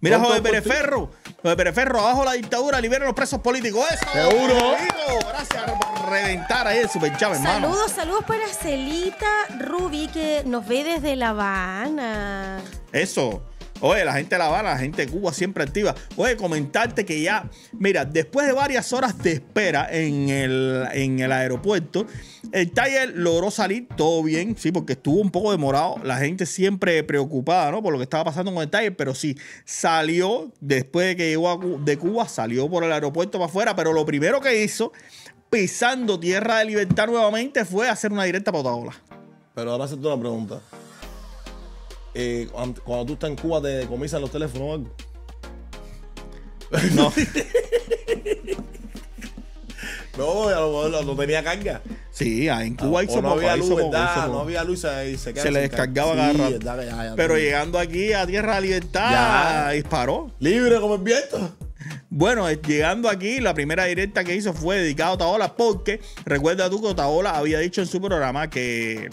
Mira, Pronto José por Pérez ti. Ferro. José Pérez Ferro, abajo la dictadura, liberen los presos políticos. ¡Eso! Seguro. Amigo, Gracias por reventar ahí el super chave, hermano. Saludos, saludos para Celita Ruby que nos ve desde La Habana. Eso. Oye, la gente de La Habana, la gente de Cuba siempre activa. Oye, comentarte que ya, mira, después de varias horas de espera en el, en el aeropuerto, el Tiger logró salir todo bien, sí, porque estuvo un poco demorado. La gente siempre preocupada, ¿no? Por lo que estaba pasando con el Tiger, pero sí, salió después de que llegó de Cuba, salió por el aeropuerto para afuera, pero lo primero que hizo, pisando tierra de libertad nuevamente, fue hacer una directa para Otaola. Pero ahora hacerte una pregunta. Eh, cuando, tú estás en Cuba, ¿te comienzan los teléfonos o algo? No. No, a lo mejor no, no tenía carga. Sí, en Cuba hizo o no había luz, hizo ¿verdad? hizo. No había luz y se, se le descargaba Sí, cada rato. verdad que ya, ya Pero llegando aquí a Tierra de Libertad, disparó. Libre como el viento. Bueno, eh, llegando aquí, la primera directa que hizo fue dedicada a Otaola porque recuerda tú que Otaola había dicho en su programa que,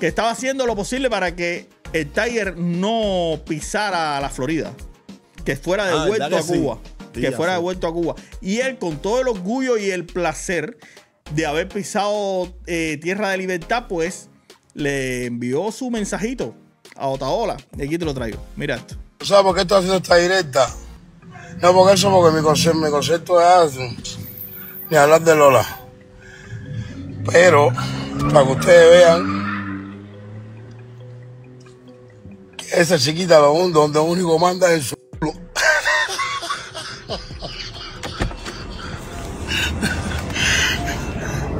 que estaba haciendo lo posible para que el Tiger no pisara la Florida, que fuera Ah, devuelto ¿verdad a sí? Cuba, Sí, que fuera sé. devuelto a Cuba. Y él con todo el orgullo y el placer de haber pisado eh, Tierra de Libertad, pues le envió su mensajito a Otaola. Y aquí te lo traigo. Mira esto. ¿Tú sabes por qué estoy haciendo esta directa? No, porque eso, porque mi concepto, mi concepto es ni hablar de Lola. Pero, para que ustedes vean esa chiquita donde único manda es su culo.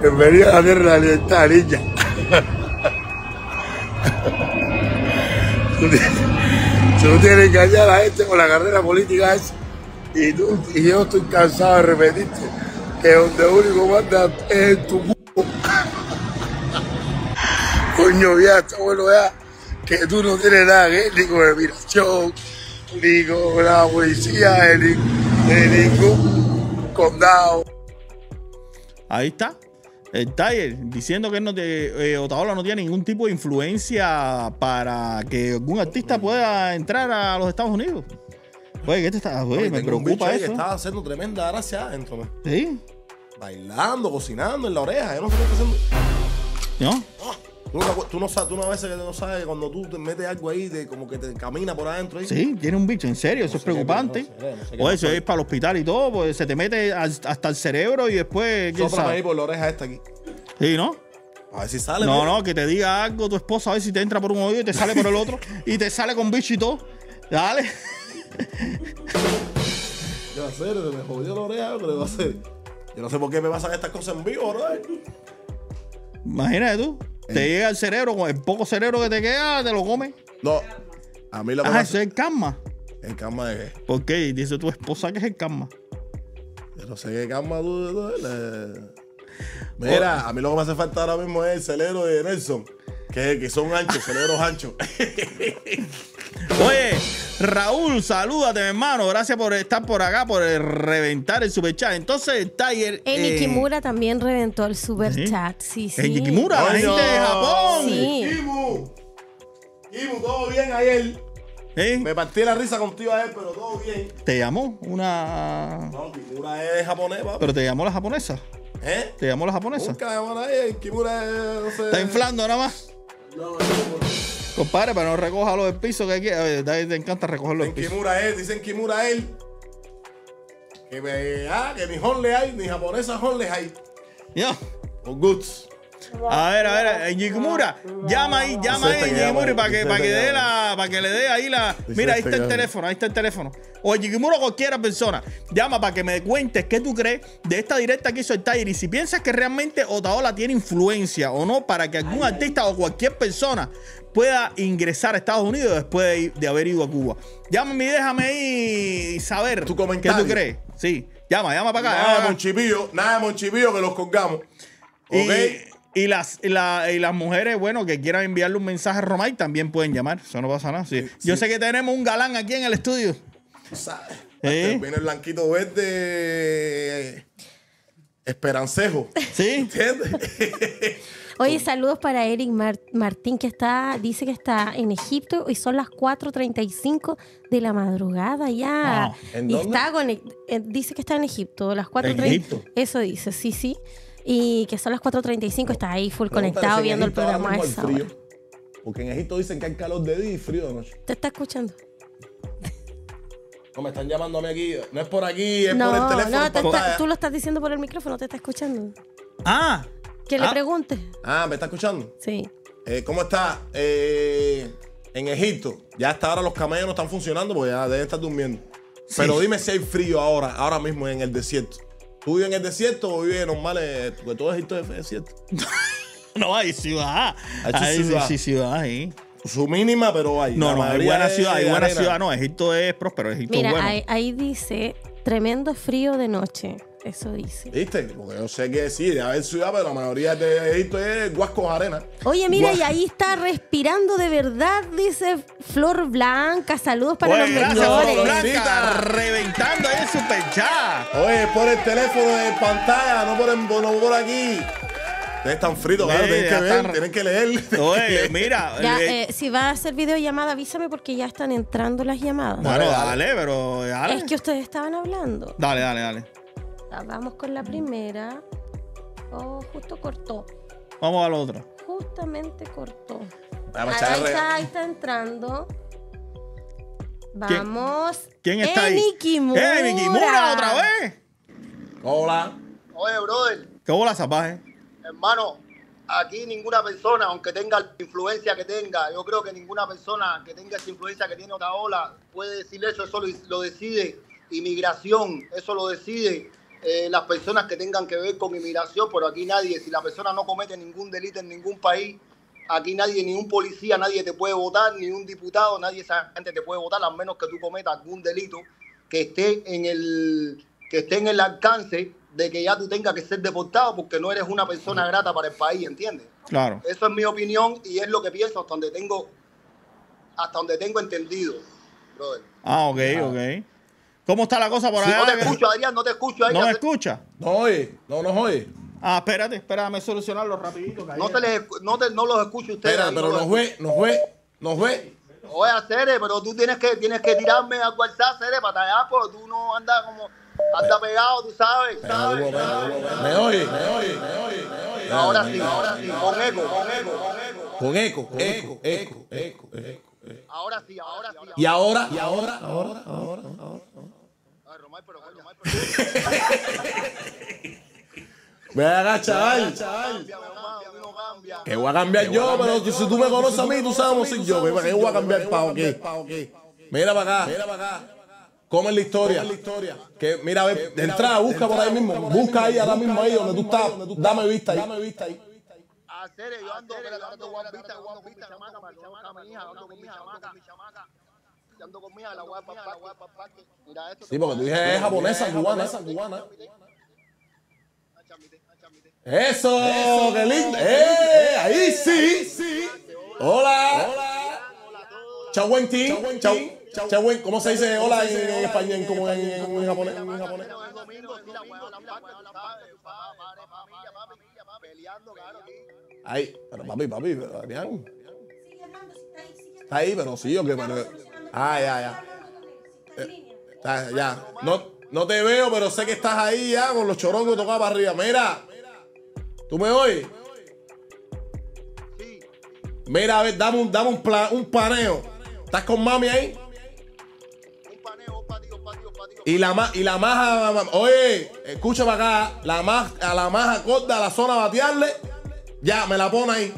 Bienvenida a la de la libertad, niña. Tienes- Tú tienes que engañar a la gente con la carrera política esa. Y, tú, yo estoy cansado de repetirte que donde único manda es tu culo. Coño, ya está bueno ya. Que tú no tienes nada que ver ni con emigración, ni con la policía de, ni- de ningún condado. Ahí está. El Tiger diciendo que él no te, eh, Otaola no tiene ningún tipo de influencia para que algún artista pueda entrar a los Estados Unidos. Oye, ¿qué te está? Oye, Oye, me preocupa eso. Estaba haciendo tremenda gracia adentro. ¿Sí? Bailando, cocinando en la oreja. Yo no sé qué está haciendo. ¿No? Tú no, tú sabes, tú no a veces que no sabes que cuando tú te metes algo ahí, de, como que te camina por adentro ahí. Sí, tiene un bicho, en serio, eso es preocupante. qué Oye, eso es para el hospital y todo, pues se te mete hasta el cerebro y después, ¿quién Sóprame ahí por la oreja esta aquí. Sí, ¿no? A ver si sale. No, mira. no, que te diga algo tu esposa, a ver si te entra por un oído y te sale por el otro y te sale con bicho y todo. Dale. ¿Qué va a hacer? Se me jodió la oreja, pero ¿qué va a hacer? Yo no sé por qué me pasan estas cosas en vivo, bro. Imagínate tú. Te llega al cerebro, con el poco cerebro que te queda, te lo comes. No. A mí lo que Ah, eso es el karma. ¿En cama de qué? ¿Por qué? Dice tu esposa que es el karma. Yo no sé qué cama tú. tú- le- Mira, a mí lo que me hace falta ahora mismo es el cerebro de Nelson. Que, que son anchos, cerebros anchos. Oye, Raúl, salúdate, mi hermano. Gracias por estar por acá, por eh, reventar el superchat. Entonces, el Tiger. En eh, Ikimura también reventó el super ¿sí? chat. Sí, sí. En Ikimura, la gente de Japón. Sí. Kimu. Kimu, todo bien ayer. ¿Eh? Me partí la risa contigo ayer, pero todo bien. Te llamó una. No, Kimura es japonés, papi. Pero te llamó la japonesa. ¿Eh? Te llamó la japonesa. Nunca me llaman ahí. Kimura es, no sé. Está inflando nada más. Compadre, pero no recoja los del piso que aquí. A ver, David te encanta recogerlo del En piso. Kimura es, dicen Kimura él. Que me, ah, que ni honle hay, ni japonesa honle hay. Ya. O goods. A ver, a ver, en Yikimura, llama ahí, llama ahí este llama, Yikimura para que, para que este que dé la, para que le dé ahí la. Mira, ahí este está el teléfono, ahí está el teléfono. O en Yikimura cualquiera persona. Llama para que me cuentes qué tú crees de esta directa que hizo el Tiger y si piensas que realmente Otaola tiene influencia o no para que algún artista o cualquier persona pueda ingresar a Estados Unidos después de, de haber ido a Cuba. Llámame y déjame ahí saber Tu qué comentario. tú crees. Sí, llama, llama para acá. Nada de llama. monchipillo, nada de monchipillo que los colgamos. Y, y las, y, la- y las mujeres, bueno, que quieran enviarle un mensaje a Romay también pueden llamar. Eso no pasa nada. Sí. Yo sé que tenemos un galán aquí en el estudio. ¿Sabes? ¿Eh? Viene el blanquito verde. Esperancejo. ¿Sí? ¿Entiendes? Oye, saludos para Eric Mar- Martín, que está, dice que está en Egipto y son las 4.35 de la madrugada ya. Ah, ¿en y dónde? está con, eh, dice que está en Egipto, las 4.30. Egipto? Eso dice, sí, sí. Y que son las 4.35, está ahí full conectado si viendo el programa a mismo hay esa frío. Porque en Egipto dicen que hay calor de día y frío de noche. ¿Te está escuchando? No, me están llamando a mí aquí. No es por aquí, es no, por el teléfono. no, te está- tú lo estás diciendo por el micrófono, te está escuchando. Ah, Que le Ah. preguntes. Ah, ¿me está escuchando? Sí. Eh, ¿Cómo está? Eh, en Egipto. Ya hasta ahora los camellos no están funcionando porque ya deben estar durmiendo. Pero dime si hay frío ahora, ahora mismo en el desierto. ¿Tú vives en el desierto o vives normal? eh, Porque todo Egipto es desierto. no hay ciudad. Hay Hay ciudad. sí, ciudad ahí. Su mínima, pero hay. No, no, hay buena es ciudad, hay buena arena. ciudad. No, Egipto es próspero, Egipto es Mira, bueno. ahí, ahí dice tremendo frío de noche. Eso dice. ¿Viste? Porque yo sé que sí, debe haber ciudad, pero la mayoría de Egipto es guascos arena. Oye, mira, y ahí está respirando de verdad, dice Flor Blanca. Saludos para Oye, los gracias, mejores. Flor Blanca, reventando ahí el super chat. Oye, por el teléfono de pantalla, no por, el- no por aquí. Ustedes están fritos, claro, tienen que ver, están- tienen que leer. Oye, mira. Ya, eh, eh, si va a hacer videollamada, avísame porque ya están entrando las llamadas. bueno, dale, pero dale. Es que ustedes estaban hablando. Dale, dale, dale. Ah, Vamos con la primera. Oh, justo cortó. Vamos al otro. Justamente cortó. Vamos a Ahí está, ahí está entrando. Vamos. ¿Quién está ahí? Emi Kimura. ¡Eh, Miki Mura, otra vez! Hola. Oye, brother, ¿Qué bola zapaje? hermano, aquí ninguna persona, aunque tenga la influencia que tenga, yo creo que ninguna persona que tenga esa influencia que tiene Otaola puede decir eso, eso lo, lo decide inmigración, eso lo decide eh, las personas que tengan que ver con inmigración, pero aquí nadie, si la persona no comete ningún delito en ningún país, aquí nadie, ni un policía, nadie te puede votar, ni un diputado, nadie esa gente te puede votar, a menos que tú cometas algún delito que esté en el que esté en el alcance de que ya tú tengas que ser deportado porque no eres una persona grata para el país, ¿entiendes? Claro. Eso es mi opinión y es lo que pienso hasta donde tengo hasta donde tengo entendido, brother. Ah, ok, ok. ¿Cómo está la cosa por allá? no te escucho, Adrián, no te escucho. ahí, ¿No me escucha? No oye, no nos oye. Ah, espérate, espérame solucionarlo rapidito. que no, te les no, te- no los escucho ustedes. Espera, pero nos ve, nos ve, nos ve. Oye, Cere, pero tú tienes que, tienes que tirarme al WhatsApp, Cere, para allá, porque tú no andas como, andas pegado, tú sabes, ¿sabes? Me oye, me oye, me oye, me oye. Ahora sí, ahora sí, con eco, con eco, con eco. Con eco, eco, eco, eco, eco. Ahora sí, ahora sí. Y ahora, y ahora, ahora, ahora, ahora. Ay, Romay, pero coño, Romay, pero- Ve acá, chaval. Que voy a cambiar yo, pero si tú me conoces a mí, tú sabes cómo soy yo. ¿Para qué voy a cambiar para qué? Mira para acá. Mira para acá. ¿Cómo es la historia? Que, mira, a ver, de entrada, busca por ahí mismo. Busca ahí, ahora mismo ahí donde tú estás. Dame vista ahí. Dame vista ahí. Ah, Cere, yo ando, vista, mi chamaca, que mi hija, mi chamaca, Yo la. Mira esto. Sí, porque tu hija es japonesa, cubana, cubana. Eso, qué lindo. ¡Eh! Ahí sí. Hola. Chau, buen team. Chau. Chau, buen. ¿Cómo se dice hola en, español? Como en, japonés. En japonés. Ahí, pero papi, papi, Adrián. Está ahí, pero sí, o qué, pero. Ah, ya, ya. Eh, está, ya. No, no te veo, pero sé que estás ahí ya con los chorongos tocados para arriba. Mira, ¿tú me oyes? Mira, a ver, dame un, dame un, pla- un paneo. ¿Estás con mami ahí? Y la más, y la maja, oye, escucha para acá, la más, a la maja corta, a la zona batearle, ya, me la pone ahí.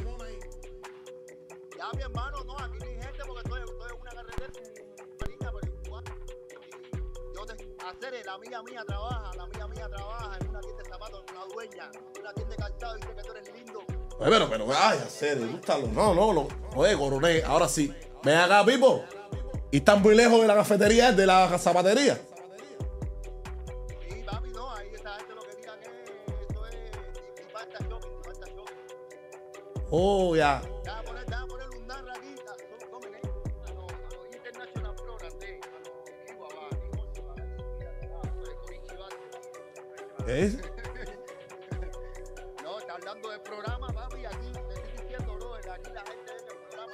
A Cere, la amiga mía trabaja, la amiga mía trabaja en una tienda de zapatos, una dueña, una tienda de calzado, dice que tú eres lindo. Oye, pero, pero, ay, serio, gústalo. No, no, no. Oye, coronel, ahora sí. Ven acá, Pipo. Y están muy lejos de la cafetería, de la zapatería. Sí, papi, no, ahí esta gente lo que digan es, esto es, y, y shopping, y falta shopping. Oh, ya. Déjame Chihuahua, ¿Qué es? No, está hablando del programa, papi, aquí te estoy diciendo, bro, aquí la gente ve el programa.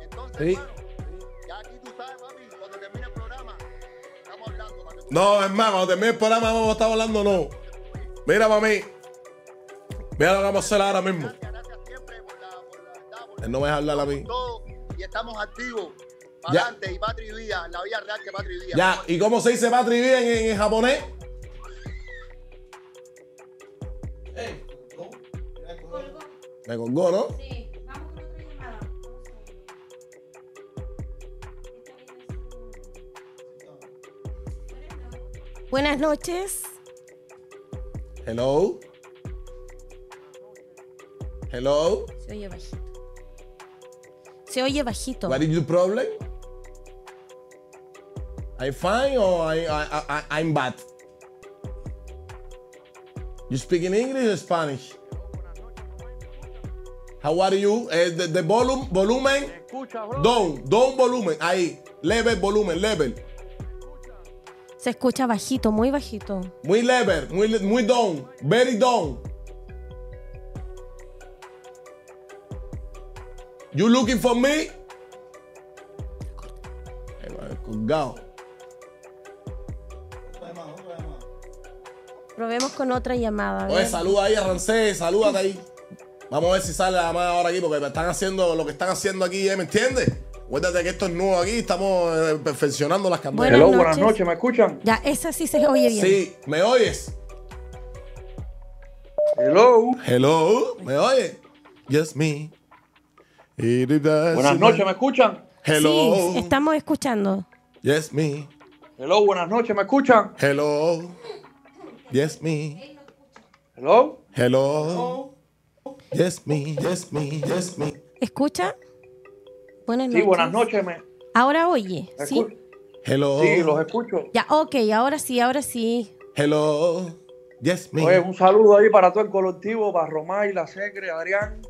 Entonces, Sí. hermano, ya aquí tú sabes, papi, cuando termine el programa, estamos hablando. para que No, es más, cuando termine el programa vamos a estar hablando, no. Mira, mami. Mira lo que vamos a hacer ahora mismo. Él no me deja hablar a mí. y estamos activos. Para adelante y Patri Vida, la vida real que Patri Vida. Ya, ¿y cómo se dice Patri bien en, en japonés? Me colgó, ¿no? Buenas noches. Hello. Hello. Se oye bajito. Se oye bajito. What is your problem? I'm fine or I, I, I, I'm bad? You speak in English or Spanish? How are you? Eh, the, the volume, volumen. Down, down volumen. Ahí. Level volumen, level. Se escucha bajito, muy bajito. Muy level, muy, muy down. Very down. You looking for me? Colgado. Probemos con otra llamada. Oye, saluda ahí a Rancés, salúdate ahí. Vamos a ver si sale la llamada ahora aquí, porque están haciendo lo que están haciendo aquí, ¿eh? ¿me entiendes? Acuérdate que esto es nuevo aquí, estamos eh, perfeccionando las canciones. Buenas noches. ¿me escuchan? Ya, esa sí se oye bien. Sí, ¿me oyes? Hello. Hello, ¿me oyes? Yes, me. Buenas noches, ¿me escuchan? Hello. Sí, estamos escuchando. Yes, me. Hello, buenas noches, ¿me escuchan? Hello. Yes, me. Hello. Hello. Yes, me. Yes, me. Yes, me. ¿Escucha? Buenas Sí, noches. buenas noches, me. Ahora oye. ¿Me ¿Sí? Hello. Sí, los escucho. Ya, ok, ahora sí, ahora sí. Hello. Yes, me. Oye, un saludo ahí para todo el colectivo, para Romay, La Secre, Adrián.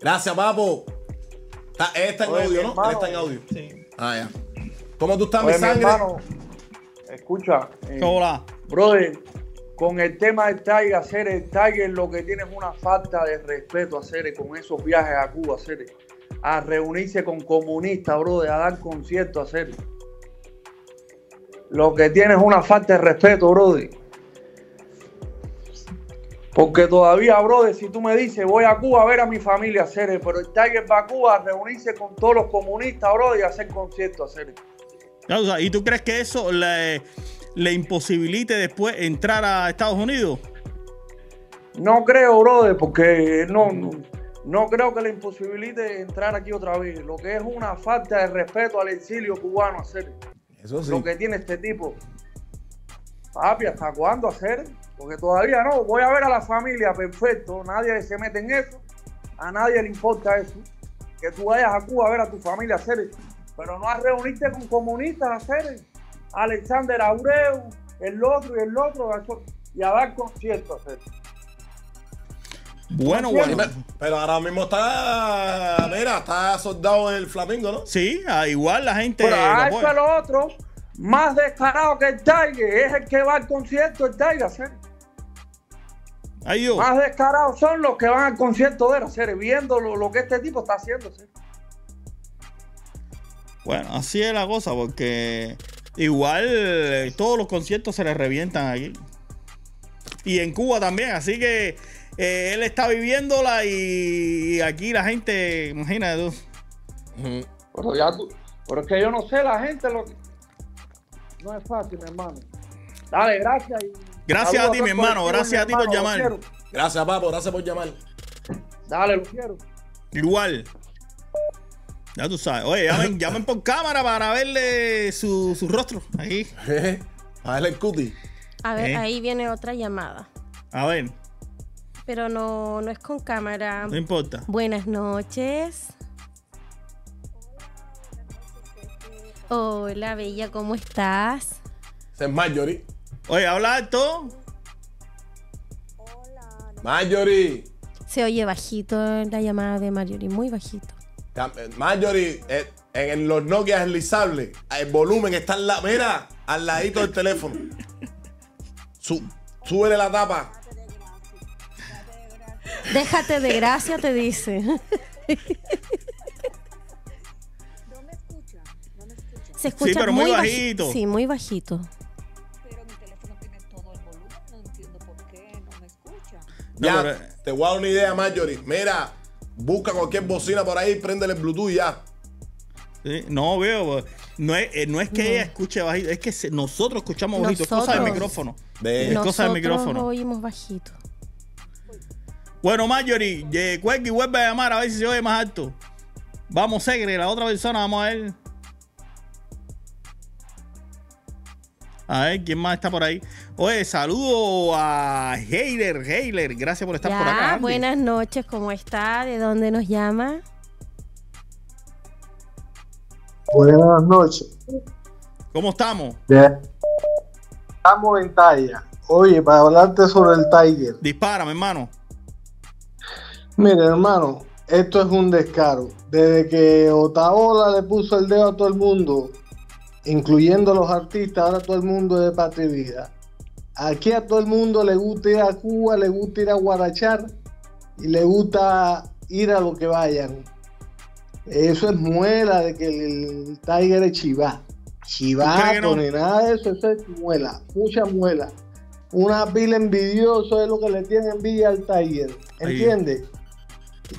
Gracias, papo. Está, en Oye, audio, ¿no? hermano. Está en audio. Ah, ya. ¿Cómo tú estás, mi Oye, mi sangre? hermano, escucha. eh, Hola. Brother, con el tema del Tiger, hacer el Tiger lo que tiene es una falta de respeto hacer con esos viajes a Cuba, hacer a reunirse con comunistas, brother, a dar conciertos, hacer. Lo que tiene es una falta de respeto, brother. Porque todavía, brother, si tú me dices, voy a Cuba a ver a mi familia hacer, pero el Tiger va a Cuba a reunirse con todos los comunistas, brother, y a hacer conciertos, sea, ¿Y tú crees que eso le, le imposibilite después entrar a Estados Unidos? No creo, brother, porque no, no, no creo que le imposibilite entrar aquí otra vez. Lo que es una falta de respeto al exilio cubano hacer. Eso sí. Lo que tiene este tipo. Papi, ¿hasta cuándo hacer? Porque todavía no. Voy a ver a la familia, perfecto. Nadie se mete en eso. A nadie le importa eso. Que tú vayas a Cuba a ver a tu familia hacer. Pero no a reunirte con comunistas hacer. Alexander Abreu, el otro y el otro. eso- Y a dar conciertos hacer. Bueno, bueno. Pero ahora mismo está. Mira, está soldado el Flamingo, ¿no? Sí, ah, igual la gente. Pero lo a eso es lo otro, más descarado que el Tiger, es el que va al concierto el Tiger, ¿sí? Ay, Dios. Más descarados son los que van al concierto de él, ¿sí? viendo lo, lo que este tipo está haciendo. ¿sí? Bueno, así es la cosa, porque igual eh, todos los conciertos se le revientan aquí. Y en Cuba también, así que eh, él está viviéndola y, aquí la gente, imagínate tú. Pero ya tú, pero es que yo no sé, la gente lo que... No es fácil, mi hermano. Dale, gracias. y Gracias a ti, mi hermano, gracias a ti por llamar. Gracias, papo. Gracias por llamar. Dale, lo quiero. Igual. Ya tú sabes. Oye, llamen, llamen por cámara para verle su, su rostro. Ahí. A ver el cuti. A ver, Eh. ahí viene otra llamada. A ver, Pero no, no es con cámara. no importa. Buenas noches. Hola, Bella, ¿cómo estás? Es Marjorie. Oye, habla alto. Marjorie. Se oye bajito la llamada de Marjorie, muy bajito. Eh, Marjorie, eh, en los Nokia deslizables, el volumen está al lado, mira, al ladito del teléfono. Su, súbele la tapa. Déjate de gracia, te dice. Se escucha pero muy baji- bajito. Sí, muy bajito. Ya, pero- te voy a dar una idea, Marjorie. Mira, busca cualquier bocina por ahí, préndele el Bluetooth y ya. Sí, no veo. No es, eh, no es que ella escuche bajito, es que se- nosotros escuchamos bajito. Es cosa del Nosotros. micrófono. Ve. Es cosa del Nosotros micrófono. oímos bajito. Bueno, Marjorie, eh, y vuelve a llamar a ver si se oye más alto. Vamos, Segre, la otra persona, vamos a ver. A ver, ¿quién más está por ahí? Oye, saludo a Heiler, Heiler. Gracias por estar Ya, por acá. Andy. buenas noches, ¿cómo está? ¿De dónde nos llama? Buenas noches. ¿Cómo estamos? Ya. Estamos en talla. Oye, para hablarte sobre el Tiger. Dispara, hermano. Mire, hermano, esto es un descaro. Desde que Otaola le puso el dedo a todo el mundo, incluyendo a los artistas, ahora todo el mundo es de patria y vida. Aquí a todo el mundo le gusta ir a Cuba, le gusta ir a Guarachar y le gusta ir a lo que vayan. Eso es muela de que el, Tiger es chivá. Chivato, ni nada de eso, eso es muela, mucha muela. Una pila envidioso es lo que le tiene envidia al Tiger. ¿entiendes?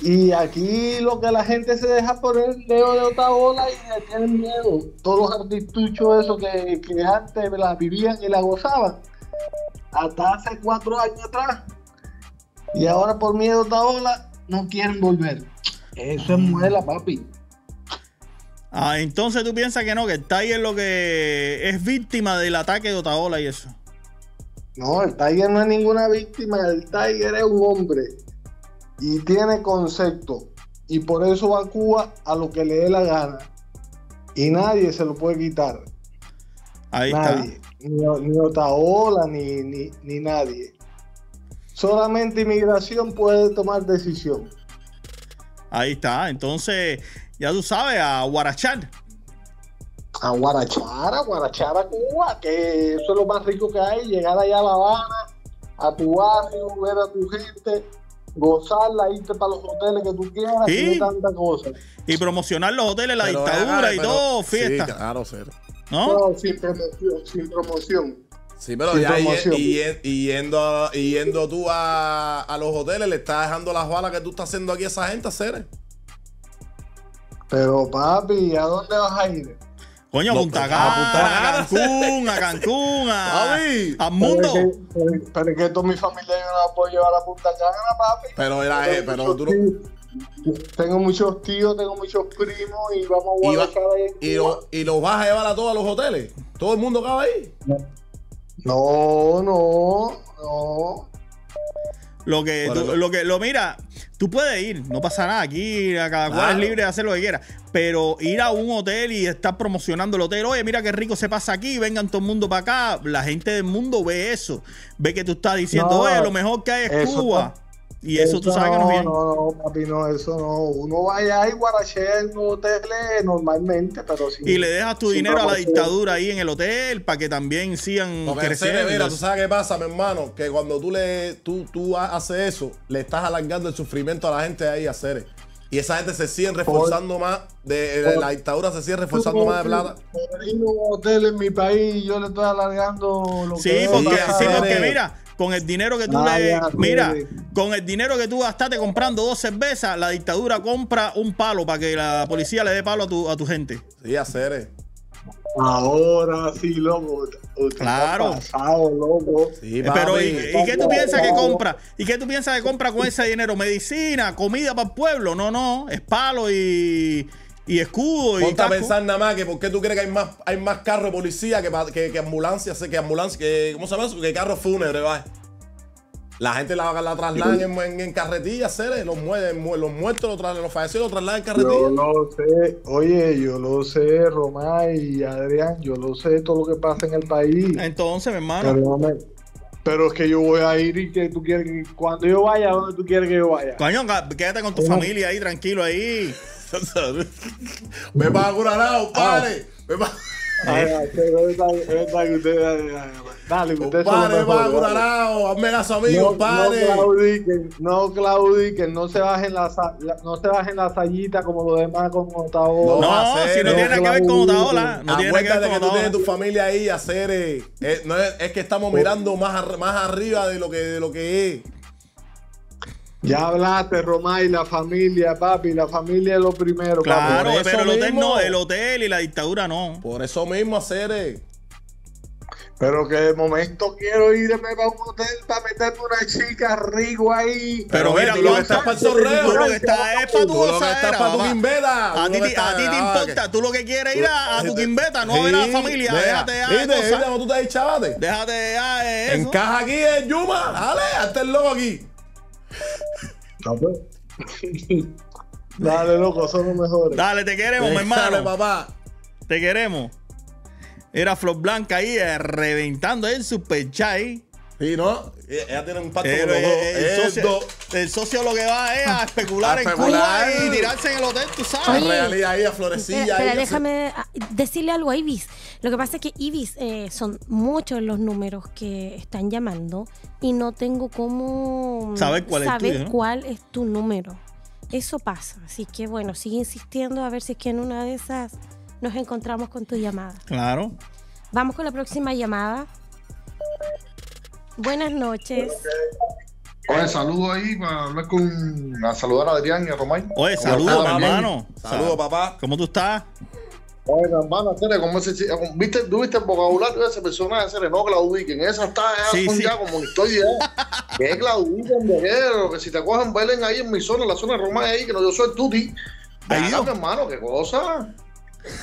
Y aquí lo que la gente se deja poner el dedo de otra y le tienen miedo. Todos los artistuchos esos que, que antes la vivían y la gozaban, hasta hace cuatro años atrás. Y ahora por miedo a otra no quieren volver. Eso es muela, papi. Ah, entonces tú piensas que no, que el Tiger lo que es víctima del ataque de Otaola y eso. No, el Tiger no es ninguna víctima, el Tiger es un hombre y tiene concepto y por eso va a Cuba a lo que le dé la gana y nadie se lo puede quitar. Ahí nadie, ni, ni Otaola ni, ni, ni nadie. Solamente inmigración puede tomar decisión. Ahí está. Entonces, ya tú sabes, a Guarachar. A Guarachara, Guarachara, Cuba, que eso es lo más rico que hay, llegar allá a La Habana, a tu barrio, ver a tu gente, gozarla, irte para los hoteles que tú quieras, Sí. y tanta cosa. Y promocionar los hoteles, la Pero, dictadura y pero- todo, sí, fiesta. claro, cero. ¿No? No, sin promoción, sin promoción. Sí, pero Sin ya y, promoción. y- y yendo, y yendo tú a, a los hoteles, le estás dejando las balas que tú estás haciendo aquí a esa gente, Cere. Pero papi, ¿a dónde vas a ir? Coño, a No, Punta Cana, Punta a Cana. Cancún, a Cancún, a, Papi. a Mundo. Pero es que, pero- pero es que toda mi familia yo no la puedo llevar a Punta Cana, papi. Pero era, eh, pero tú no- Tengo muchos tíos, tengo muchos primos y vamos a y, va- guardar ahí en y, lo- y los vas a llevar a todos los hoteles. Todo el mundo cabe ahí. No, no, no. Lo que, Bueno, tú- lo- que, lo mira, tú puedes ir, no pasa nada. Aquí a cada cual Claro. es libre de hacer lo que quiera. Pero ir a un hotel y estar promocionando el hotel, oye, mira qué rico se pasa aquí, vengan todo el mundo para acá. La gente del mundo ve eso. Ve que tú estás diciendo, No, oye, lo mejor que hay es Cuba. Y eso, tú sabes que no bien. No, no, papi, no, eso no. Uno vaya y guarachea en hoteles normalmente, pero sí. Y le dejas tu dinero a la dictadura ahí en el hotel para que también sigan serio, creciendo. mira, tú sabes qué pasa, mi hermano, que cuando tú le tú, tú ha- haces eso, le estás alargando el sufrimiento a la gente ahí a hacer. Y esa gente se sigue reforzando más, de, de la dictadura se sigue reforzando más de plata. Por ir a un hotel en mi país, yo le estoy alargando lo Sí, que porque, sí, porque mira, con el dinero que tú Ah, le. ya, Mira, sí. con el dinero que tú gastaste comprando dos cervezas, la dictadura compra un palo para que la policía le dé palo a tu, a tu gente. Sí, hacer. Ahora sí, loco. Usted Claro. está pasado, loco. Sí, Eh, Pero, ¿y, y qué tú piensas que compra? ¿Y qué tú piensas que compra con ese dinero? ¿Medicina? ¿Comida para el pueblo? No, no. Es palo y, y escudo y Ponte a casco. pensar nada más que por qué tú crees que hay más, hay más carros de policía que, que, que ambulancias, que ambulancias, que, ¿cómo se llama eso? Que carros fúnebres, va. La gente la, la trasladan en, en, en carretillas, seres, los, mueren, mu- los muertos, los, fallecidos los trasladan en Yo carretillas. lo sé, oye, yo lo sé, Román y Adrián, yo lo sé todo lo que pasa en el país. Entonces, mi hermano. Pero, es que yo voy a ir y que tú quieres que cuando yo vaya, ¿a dónde tú quieres que yo vaya? Coño, quédate con tu ¿Cómo? familia ahí, tranquilo ahí. Ve para Curarao, padre. Ve para Ay, ay, es verdad, es verdad que ustedes, ay, ay, dale, que son Compadre, dale. Curarao. Hazme a mí, No, compadre. no claudiquen, no claudiquen, no se bajen la, no se bajen la sayita como los demás con Otaola. No, hacer, si no no tiene que ver con Otaola. No tiene que ver que con tú tienes tu familia ahí a hacer. eh, eh, no es, es que estamos mirando más, ar- más arriba de lo que, de lo que es. Ya hablaste, Román, y la familia, papi, la familia es lo primero. Claro, papi. Pero el hotel mismo. no, el hotel y la dictadura no. Por eso mismo hacer. eh. Pero que de momento quiero irme para un hotel para meterme una chica rico ahí. Pero Pero mira, tú lo que estás para el sorreo. Tú lo que estás es para tu gozadera, para tu quimbeta. A ti, te- a estás- ti te ah, importa, tú lo que quieres ir a, tu Sí. quimbeta, no a ver a la familia. Déjate ya de ¿Viste? ¿Viste cosas. cómo tú te chavate? Déjate ya de eso. Encaja aquí en Yuma. Dale, hazte el loco aquí. No, pues. Dale, loco, son los mejores. Dale, te queremos, mi Dale, hermano. papá. Te queremos. Era Flor Blanca ahí eh, reventando el super chai. Sí, ¿no? Ella tiene un pacto El, con los dos. el- socio, dos. el socio lo que va es a especular A en especular. Cuba y tirarse en el hotel, tú La sabes. Oye. realidad ahí a Florecilla. Ahí, ese- déjame ah, decirle algo a Ibis. Lo que pasa es que Ibis eh, son muchos los números que están llamando y no tengo cómo Saber cuál es cuál es tu número. Eso pasa. Así que bueno, sigue insistiendo a ver si es que en una de esas nos encontramos con tu llamada. Claro. Vamos con la próxima llamada. Buenas noches. Oye, saludo ahí para hablar con. a saludar a Adrián y a Román. Oye, mi hermano. Saludos, papá. ¿Cómo tú estás? Oye, hermano, Cere, ¿cómo ese chi- ¿Viste, ¿tú viste el vocabulario de ese personaje? Cere? No claudiquen. Esa está ya, Sí, sí. ya como historia. que claudiquen, Que si te cogen, bailen ahí en mi zona, en la zona de Román, ahí, que no, yo soy tuti. Ay, hermano, qué cosa.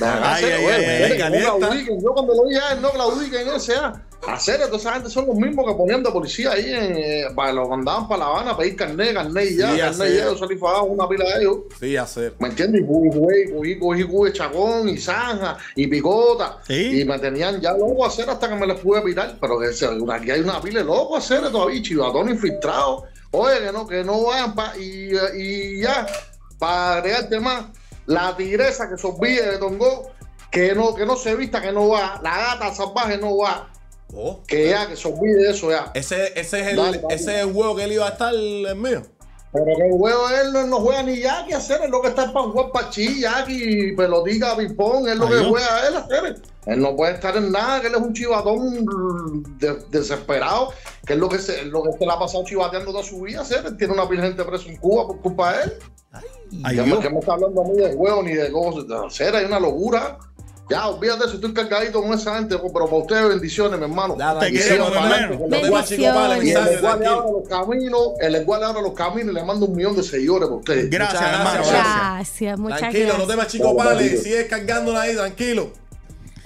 Ay, ay, ay, ay, no. Yo cuando lo dije, ah, no claudiquen ese, ah. Hacer, toda esa gente son los mismos que ponían de policía ahí, en, eh, para los mandaban para La Habana a pedir carnet, carnet y ya, Sí, carnet y ya, yo salí fajado una pila de ellos. Sí, hacer. ¿Me entiendes? Y jugué, cogí, cogí, cogí chacón y zanja y picota. Sí. Y me tenían ya loco a hacer hasta que me les pude pitar. Pero que se- aquí hay una pila de loco a hacer todavía, chivatón infiltrado. Oye, que no, que no vayan pa, y, y ya. para agregarte más, la tigresa que se olvide de Tongo, que no, que no se vista, que no va, la gata salvaje no va. Oh. Que ya, que se olvide de eso ya. Ese, ese, es el, Dale, ese es el huevo que él iba a estar, el mío. Pero que el huevo él no, no juega ni Jackie a hacer, es lo que está para jugar pachí, Jackie, pelotica, ping-pong, es lo que juega él a hacer. Él no puede estar en nada, que él es un chivatón de- desesperado, que es lo que se, lo que se le ha pasado chivateando toda su vida, hacer. Él tiene una pila de preso en Cuba por culpa de él. Ay, que, Dios. me, que me está hablando a mí de huevo ni de cosas, de hacer, hay una locura. Ya, olvídate, si estoy cargadito con esa gente, pero para ustedes bendiciones, mi hermano. Te para los te vale, y el mensaje, igual le tranquilo. abra los caminos, el igual le abra los caminos y le mando un millón de seguidores por ustedes. Gracias, Muchas hermano. gracias. Gracias. Gracias, muchas Tranquilo, no temas, chico, vale. Sigue cargándola ahí, tranquilo.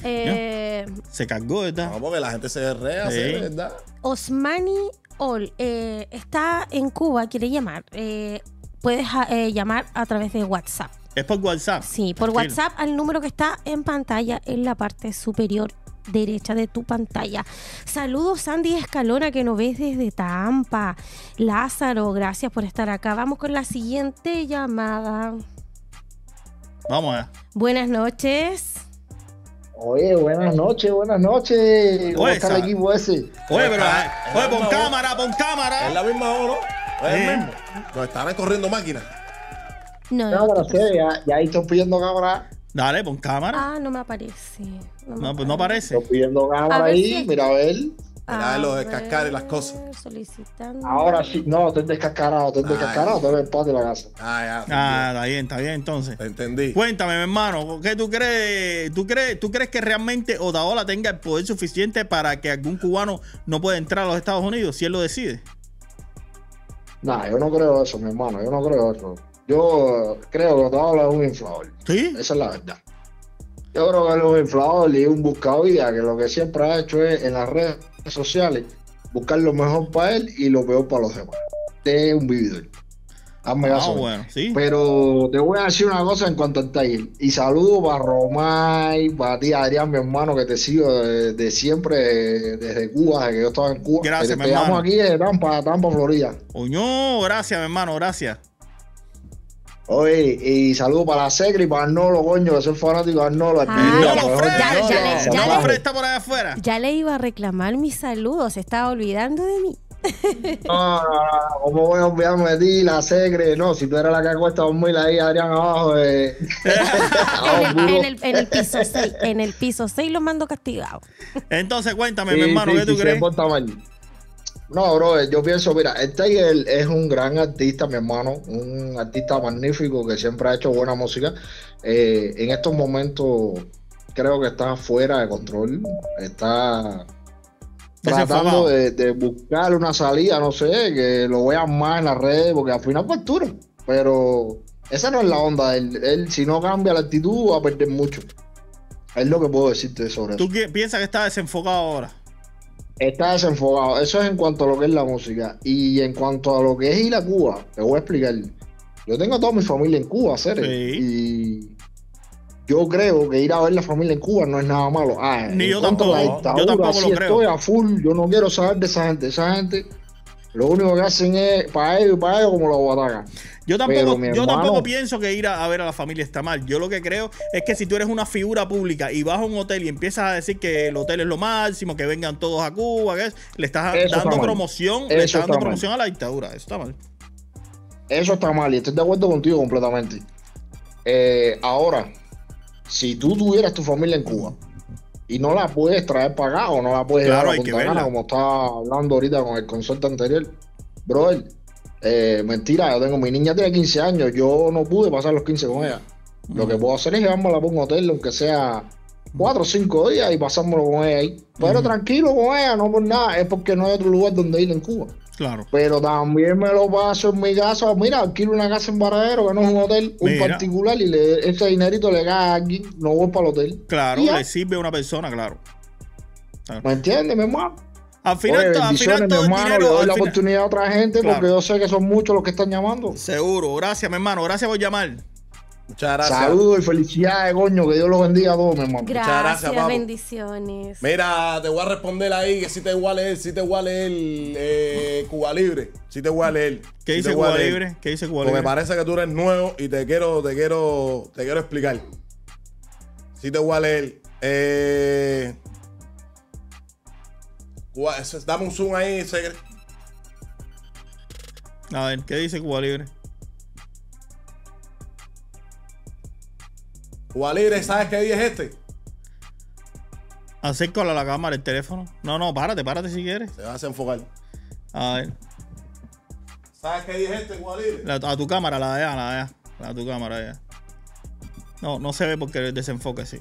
Eh, Se cargó, ¿verdad? No, porque la gente se rea, Sí. ¿verdad? Osmani Ol eh, está en Cuba, quiere llamar. Eh, puedes ah, eh, llamar a través de WhatsApp. Es por WhatsApp. Sí, por Tranquilo. WhatsApp al número que está en pantalla en la parte superior derecha de tu pantalla. Saludos Sandy Escalona que nos ves desde Tampa. Lázaro, gracias por estar acá. Vamos con la siguiente llamada. Vamos allá. Buenas noches. Oye, buenas noches, buenas noches. ¿Cómo Oye, está el equipo ese? Oye, pero. Eh, Oye, pon cámara, pon cámara. Es la misma hora, ¿no? Es el Sí. mismo. Nos estarán corriendo máquinas. No, No, pero sé, ya, ya ahí estoy pidiendo cámara. Dale, pon cámara. Ah, no me aparece. No, me No, pues no aparece. Estoy pidiendo cámara ahí, si- mira a ver. Mira A lo de ver, cascar y las cosas. Solicitando. Ahora sí, no, estoy descascarado, estoy descascarado, estoy en el patio de la casa. Ah, ya. Ah, está bien, está bien, entonces. Te entendí. Cuéntame, mi hermano, ¿qué tú crees? ¿Tú crees, tú crees que realmente Otaola tenga el poder suficiente para que algún cubano no pueda entrar a los Estados Unidos si él lo decide? Nah, yo no creo eso, mi hermano, yo no creo eso. Yo creo que Otaola es un inflador. ¿Sí? Esa es la verdad. Yo creo que él es un inflador y un buscavida, que lo que siempre ha hecho es en las redes sociales buscar lo mejor para él y lo peor para los demás. Este es un vividor. Hazme Ah, caso. bueno, sí. Pero te voy a decir una cosa en cuanto al taller. Y saludo para Romay, para ti Adrián, mi hermano, que te sigo de, de siempre, de- desde Cuba, desde que yo estaba en Cuba. Gracias, Te- mi te hermano. aquí de Tampa, Tampa, Florida. Coño, gracias, mi hermano, gracias. Oye, y saludo para y para Arnolo, coño, que soy fanático de Arnolo. Ah, Artillero, ya, ya, ya, Arnolo, ya está por allá afuera. Ya le iba a reclamar mis saludos, se estaba olvidando de mí. No, no, no, ¿cómo voy a olvidarme de ti, la Secre? No, si tú eres la que acuesta a dormir ahí, Adrián, abajo. Eh. En el, en el- en el piso 6, en el piso 6 lo mando castigado. Entonces, cuéntame, Sí, mi hermano, sí, ¿qué tú sí, crees? No, bro, yo pienso, mira, Tiger es un gran artista, mi hermano, un artista magnífico que siempre ha hecho buena música. Eh, en estos momentos creo que está fuera de control, está tratando de, de buscar una salida, no sé, que lo vean más en las redes, porque al final factura. Pero esa no es la onda, él, él si no cambia la actitud va a perder mucho. Es lo que puedo decirte sobre eso. ¿Tú piensas que está desenfocado ahora? Está desenfocado. Eso es en cuanto a lo que es la música. Y en cuanto a lo que es ir a Cuba, te voy a explicar. Yo tengo a toda mi familia en Cuba, Cere. Y yo creo que ir a ver la familia en Cuba no es nada malo. Ah, Ni yo de la tampoco, dictadura, yo tampoco lo creo. estoy a full. Yo no quiero saber de esa gente. Esa gente, lo único que hacen es para ellos y para ellos como los batacan. Yo tampoco, Pero, yo tampoco pienso que ir a, a ver a la familia está mal. Yo lo que creo es que si tú eres una figura pública y vas a un hotel y empiezas a decir que el hotel es lo máximo, que vengan todos a Cuba, que es- le estás Eso dando promoción, le estás dando está mal. promoción a la dictadura. Eso está mal. Eso está mal y estoy de acuerdo contigo completamente. Eh, ahora, si tú tuvieras tu familia en Cuba y no la puedes traer para acá o no la puedes Claro, llevar a Punta Cana, verla. como estaba hablando ahorita con el concepto anterior, brother, eh, mentira, yo tengo mi niña tiene 15 años, yo no pude pasar los 15 con ella. Lo que puedo hacer es llevármela para un hotel, aunque sea cuatro o cinco días y pasármelo con ella ahí. Pero tranquilo con ella, no por nada, es porque no hay otro lugar donde ir en Cuba. Claro. Pero también me lo paso en mi casa. Mira, alquilo una casa en Varadero, que no es un hotel, un Mira. particular, y le, ese dinerito le cae a alguien. No voy para el hotel. Claro, le sirve a una persona, claro. ¿Me entiendes, mi hermano? Al final, Oye, al final todo el hermano. dinero. le doy al la final- oportunidad a otra gente Claro. porque yo sé que son muchos los que están llamando. Seguro, gracias, mi hermano. Gracias por llamar. Muchas gracias. Saludos y felicidades, coño. Que Dios los bendiga a todos, mi hermano. Gracias, gracias, papo. bendiciones. Mira, te voy a responder ahí que si te voy a leer, si te voy a leer eh, Cuba Libre. Si te voy a leer. ¿Qué dice Cuba. Libre? ¿Qué dice Cuba Porque me Libre? parece que tú eres nuevo y te quiero, te quiero, te quiero explicar. Si te voy a leer. Eh, Cuba- dame un zoom ahí, Segre. A ver, ¿qué dice Cuba Libre? Cuba Libre, ¿sabes qué día es este? Acércalo a la cámara el teléfono. No, no, párate, párate si quieres. Se va a desenfocar. A ver, ¿Sabes qué día es este, la- a tu cámara, la de allá, la de allá. La de tu cámara allá. No, no se ve porque el desenfoque sí.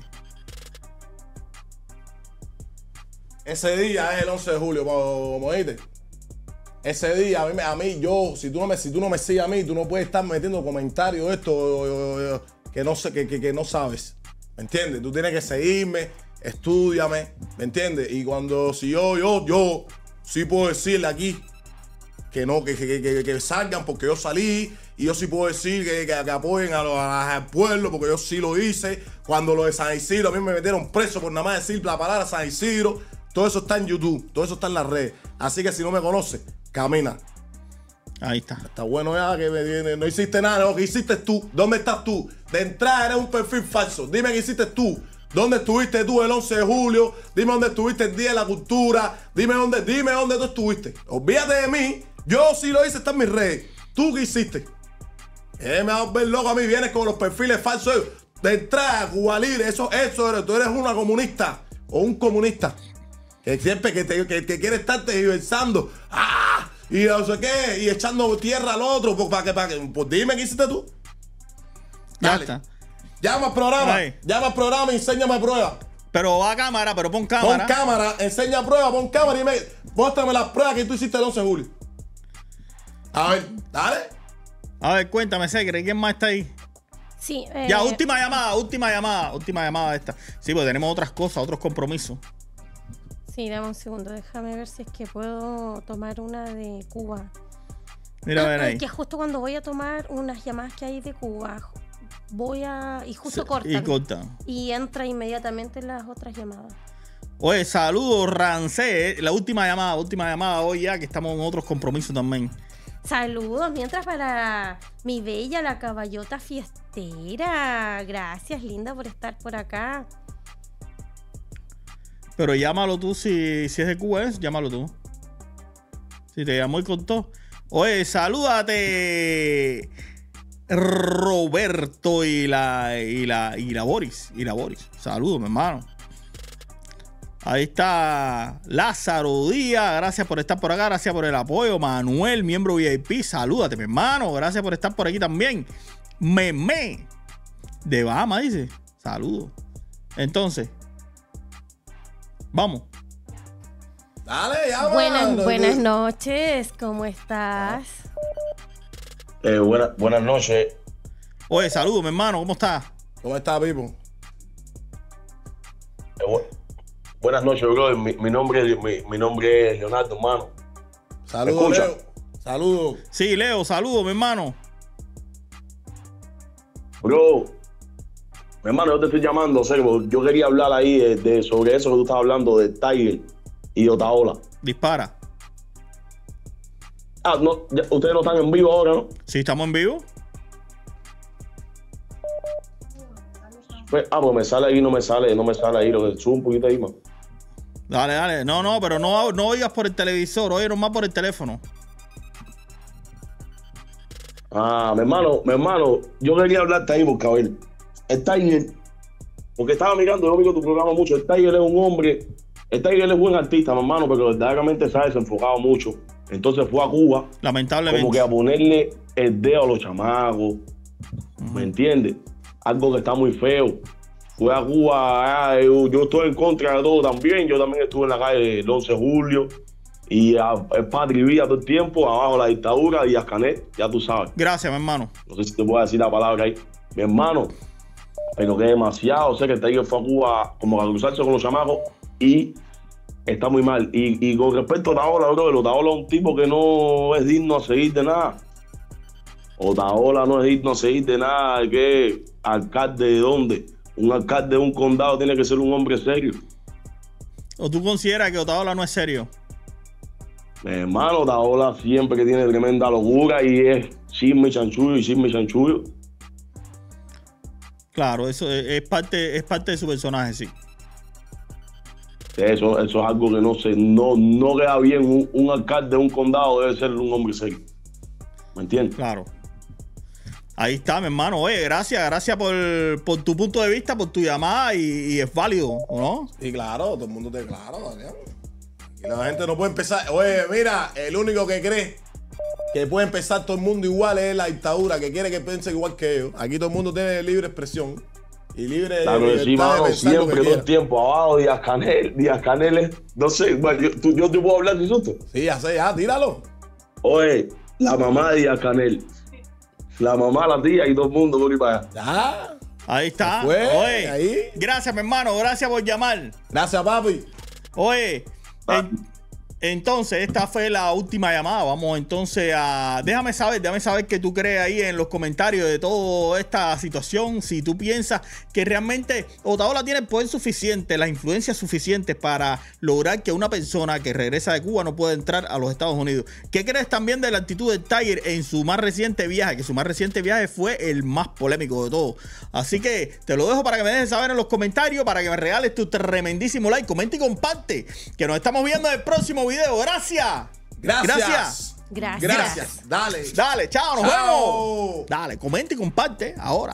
Ese día es el 11 de julio, como oíste. Ese día, a mí, me- a mí, yo, si tú no me, si tú no me sigues a mí, tú no puedes estar metiendo comentarios de esto que no que, que- que no sabes. ¿Me entiendes? Tú tienes que seguirme, estudiame, ¿me entiendes? Y cuando, si yo, yo, yo, sí puedo decirle aquí que no, que, que, que- que salgan porque yo salí. Y yo sí puedo decir que apoyen a los- a- al pueblo porque yo sí lo hice. Cuando lo de San Isidro, a mí me metieron preso por nada más decir la palabra San Isidro. Todo eso está en YouTube, todo eso está en las redes. Así que si no me conoces, camina. Ahí está. Está bueno ya que me viene. No hiciste nada, no, ¿qué hiciste tú? ¿Dónde estás tú? De entrada eres un perfil falso. Dime qué hiciste tú. ¿Dónde estuviste tú el 11 de julio? Dime dónde estuviste el Día de la Cultura. Dime dónde, dime dónde tú estuviste. Olvídate de mí. Yo sí lo hice, está en mis redes. ¿Tú qué hiciste? Eh, me vas a ver loco a mí. Vienes con los perfiles falsos. De entrada, Cuba Libre, eso, eso eres. Tú eres una comunista o un comunista. Que siempre que, te, que, que quiere estar tergiversando. ¡Ah! Y no sé qué. Y echando tierra al otro. Pues, ¿para qué? ¿Para qué? Pues dime qué hiciste tú. Ya Dale. está. Llama al programa. Llama al programa y enséñame pruebas. Pero va a cámara, pero pon cámara. Pon cámara, enseña pruebas, pon cámara y me, muéstrame las pruebas que tú hiciste el 11 de julio. A ver, dale. A ver, cuéntame, Segre, ¿quién más está ahí? Sí, eh, Ya, última llamada, última llamada, última llamada esta. Sí, pues tenemos otras cosas, otros compromisos. Sí, dame un segundo, déjame ver si es que puedo tomar una de Cuba. Mira, a ver Ah, ahí. Que justo cuando voy a tomar unas llamadas que hay de Cuba, voy a. y justo Sí, cortan. y cortan. Y entra inmediatamente las otras llamadas. Oye, saludos, Rancé. La última llamada, última llamada hoy ya, que estamos en otros compromisos también. Saludos, mientras para mi bella, la caballota fiestera. Gracias, linda, por estar por acá. Pero llámalo tú si, si es de Cuba, es, llámalo tú. Si te llamó y contó. Oye, salúdate. Roberto y la, y la, y la Boris. Y la Boris. Saludos, mi hermano. Ahí está Lázaro Díaz. Gracias por estar por acá. Gracias por el apoyo. Manuel, miembro VIP. Salúdate, mi hermano. Gracias por estar por aquí también. Meme. De Bahama, dice. Saludos. Entonces. Vamos. Dale, llama. Buenas, buenas no. noches, ¿cómo estás? Eh, buena- buenas noches. Oye, saludos, mi hermano. ¿Cómo estás? ¿Cómo estás, Pipo? Eh, bu- buenas noches, brother. Mi, mi nombre, es- mi, mi nombre es Leonardo, hermano. Saludos? Leo. Saludos. Sí, Leo, saludos, mi hermano. Bro, mi hermano, yo te estoy llamando, porque yo quería hablar ahí de, de- sobre eso que tú estabas hablando de Tiger y Otaola. Dispara. Ah, no, ya- ustedes no están en vivo ahora, ¿no? Sí, estamos en vivo. Pues, ah, pues me sale ahí, no me sale, no me sale ahí, lo que sube un poquito ahí, man. Dale, dale. No, no, pero no, no oigas por el televisor, oye nomás por el teléfono. Ah, mi hermano, mi hermano, yo quería hablarte ahí porque, a ver, el Tiger, porque estaba mirando, yo miro tu programa mucho, el Tiger es un hombre, el Tiger es buen artista, mi hermano, pero verdaderamente se ha desenfocado mucho. Entonces fue a Cuba, Lamentablemente. como que a ponerle el dedo a los chamacos, ¿me entiendes? Algo que está muy feo. Fue a Cuba, ah, yo, yo estoy en contra de todo también, yo también estuve en la calle el 11 de julio, y a, el Patri Villa todo el tiempo, abajo la dictadura, y a Canet, ya tú sabes. Gracias, mi hermano. No sé si te puedo decir la palabra ahí. Mi hermano, pero que demasiado. Sé que el Tiger fue a Cuba como a cruzarse con los chamacos y está muy mal. Y, y con respecto a Otaola, bro, el Otaola es un tipo que no es digno a seguir de nada. Otaola no es digno a seguir de nada. Que alcalde de dónde. Un alcalde de un condado tiene que ser un hombre serio. ¿O tú consideras que Otaola no es serio? Mi hermano, Otaola siempre que tiene tremenda locura y es chisme chanchullo y chisme chanchullo. Claro, eso es, es parte, es parte de su personaje, sí. Eso, eso es algo que no sé, no, no queda bien. Un, un alcalde de un condado debe ser un hombre serio. ¿Me entiendes? Claro. Ahí está, mi hermano. Oye, gracias, gracias por, por tu punto de vista, por tu llamada y, y es válido, ¿o no? Y claro, todo el mundo te claro, Daniel. Y la gente no puede empezar. Oye, mira, el único que cree que puede empezar todo el mundo igual es la dictadura, que quiere que piense igual que ellos. Aquí todo el mundo tiene libre expresión y libre Claro, libertad sí, de mano, lo siempre, que todo el tiempo abajo, Díaz Canel, Díaz Canel es- no sé, bueno, yo, tú- yo te puedo hablar de eso. Sí, ya sé, ya, tíralo. Oye, la mamá de Díaz Canel, la mamá, la tía y todo el mundo por ahí para allá. Ya. Ahí está. Oye, ahí. gracias, mi hermano. Gracias por llamar. Gracias, papi. Oye, en- entonces, esta fue la última llamada. Vamos entonces a. Déjame saber, déjame saber qué tú crees ahí en los comentarios de toda esta situación. Si tú piensas que realmente Otaola tiene el poder suficiente, la influencia suficiente para lograr que una persona que regresa de Cuba no pueda entrar a los Estados Unidos. ¿Qué crees también de la actitud del Tiger en su más reciente viaje? Que su más reciente viaje fue el más polémico de todos. Así que te lo dejo para que me dejes saber en los comentarios, para que me regales tu tremendísimo like, comenta y comparte. Que nos estamos viendo en el próximo video. Gracias. Gracias. Gracias. Gracias. Gracias. Dale. Dale, chao, nos Chao. vemos. Dale, comenta y comparte ahora.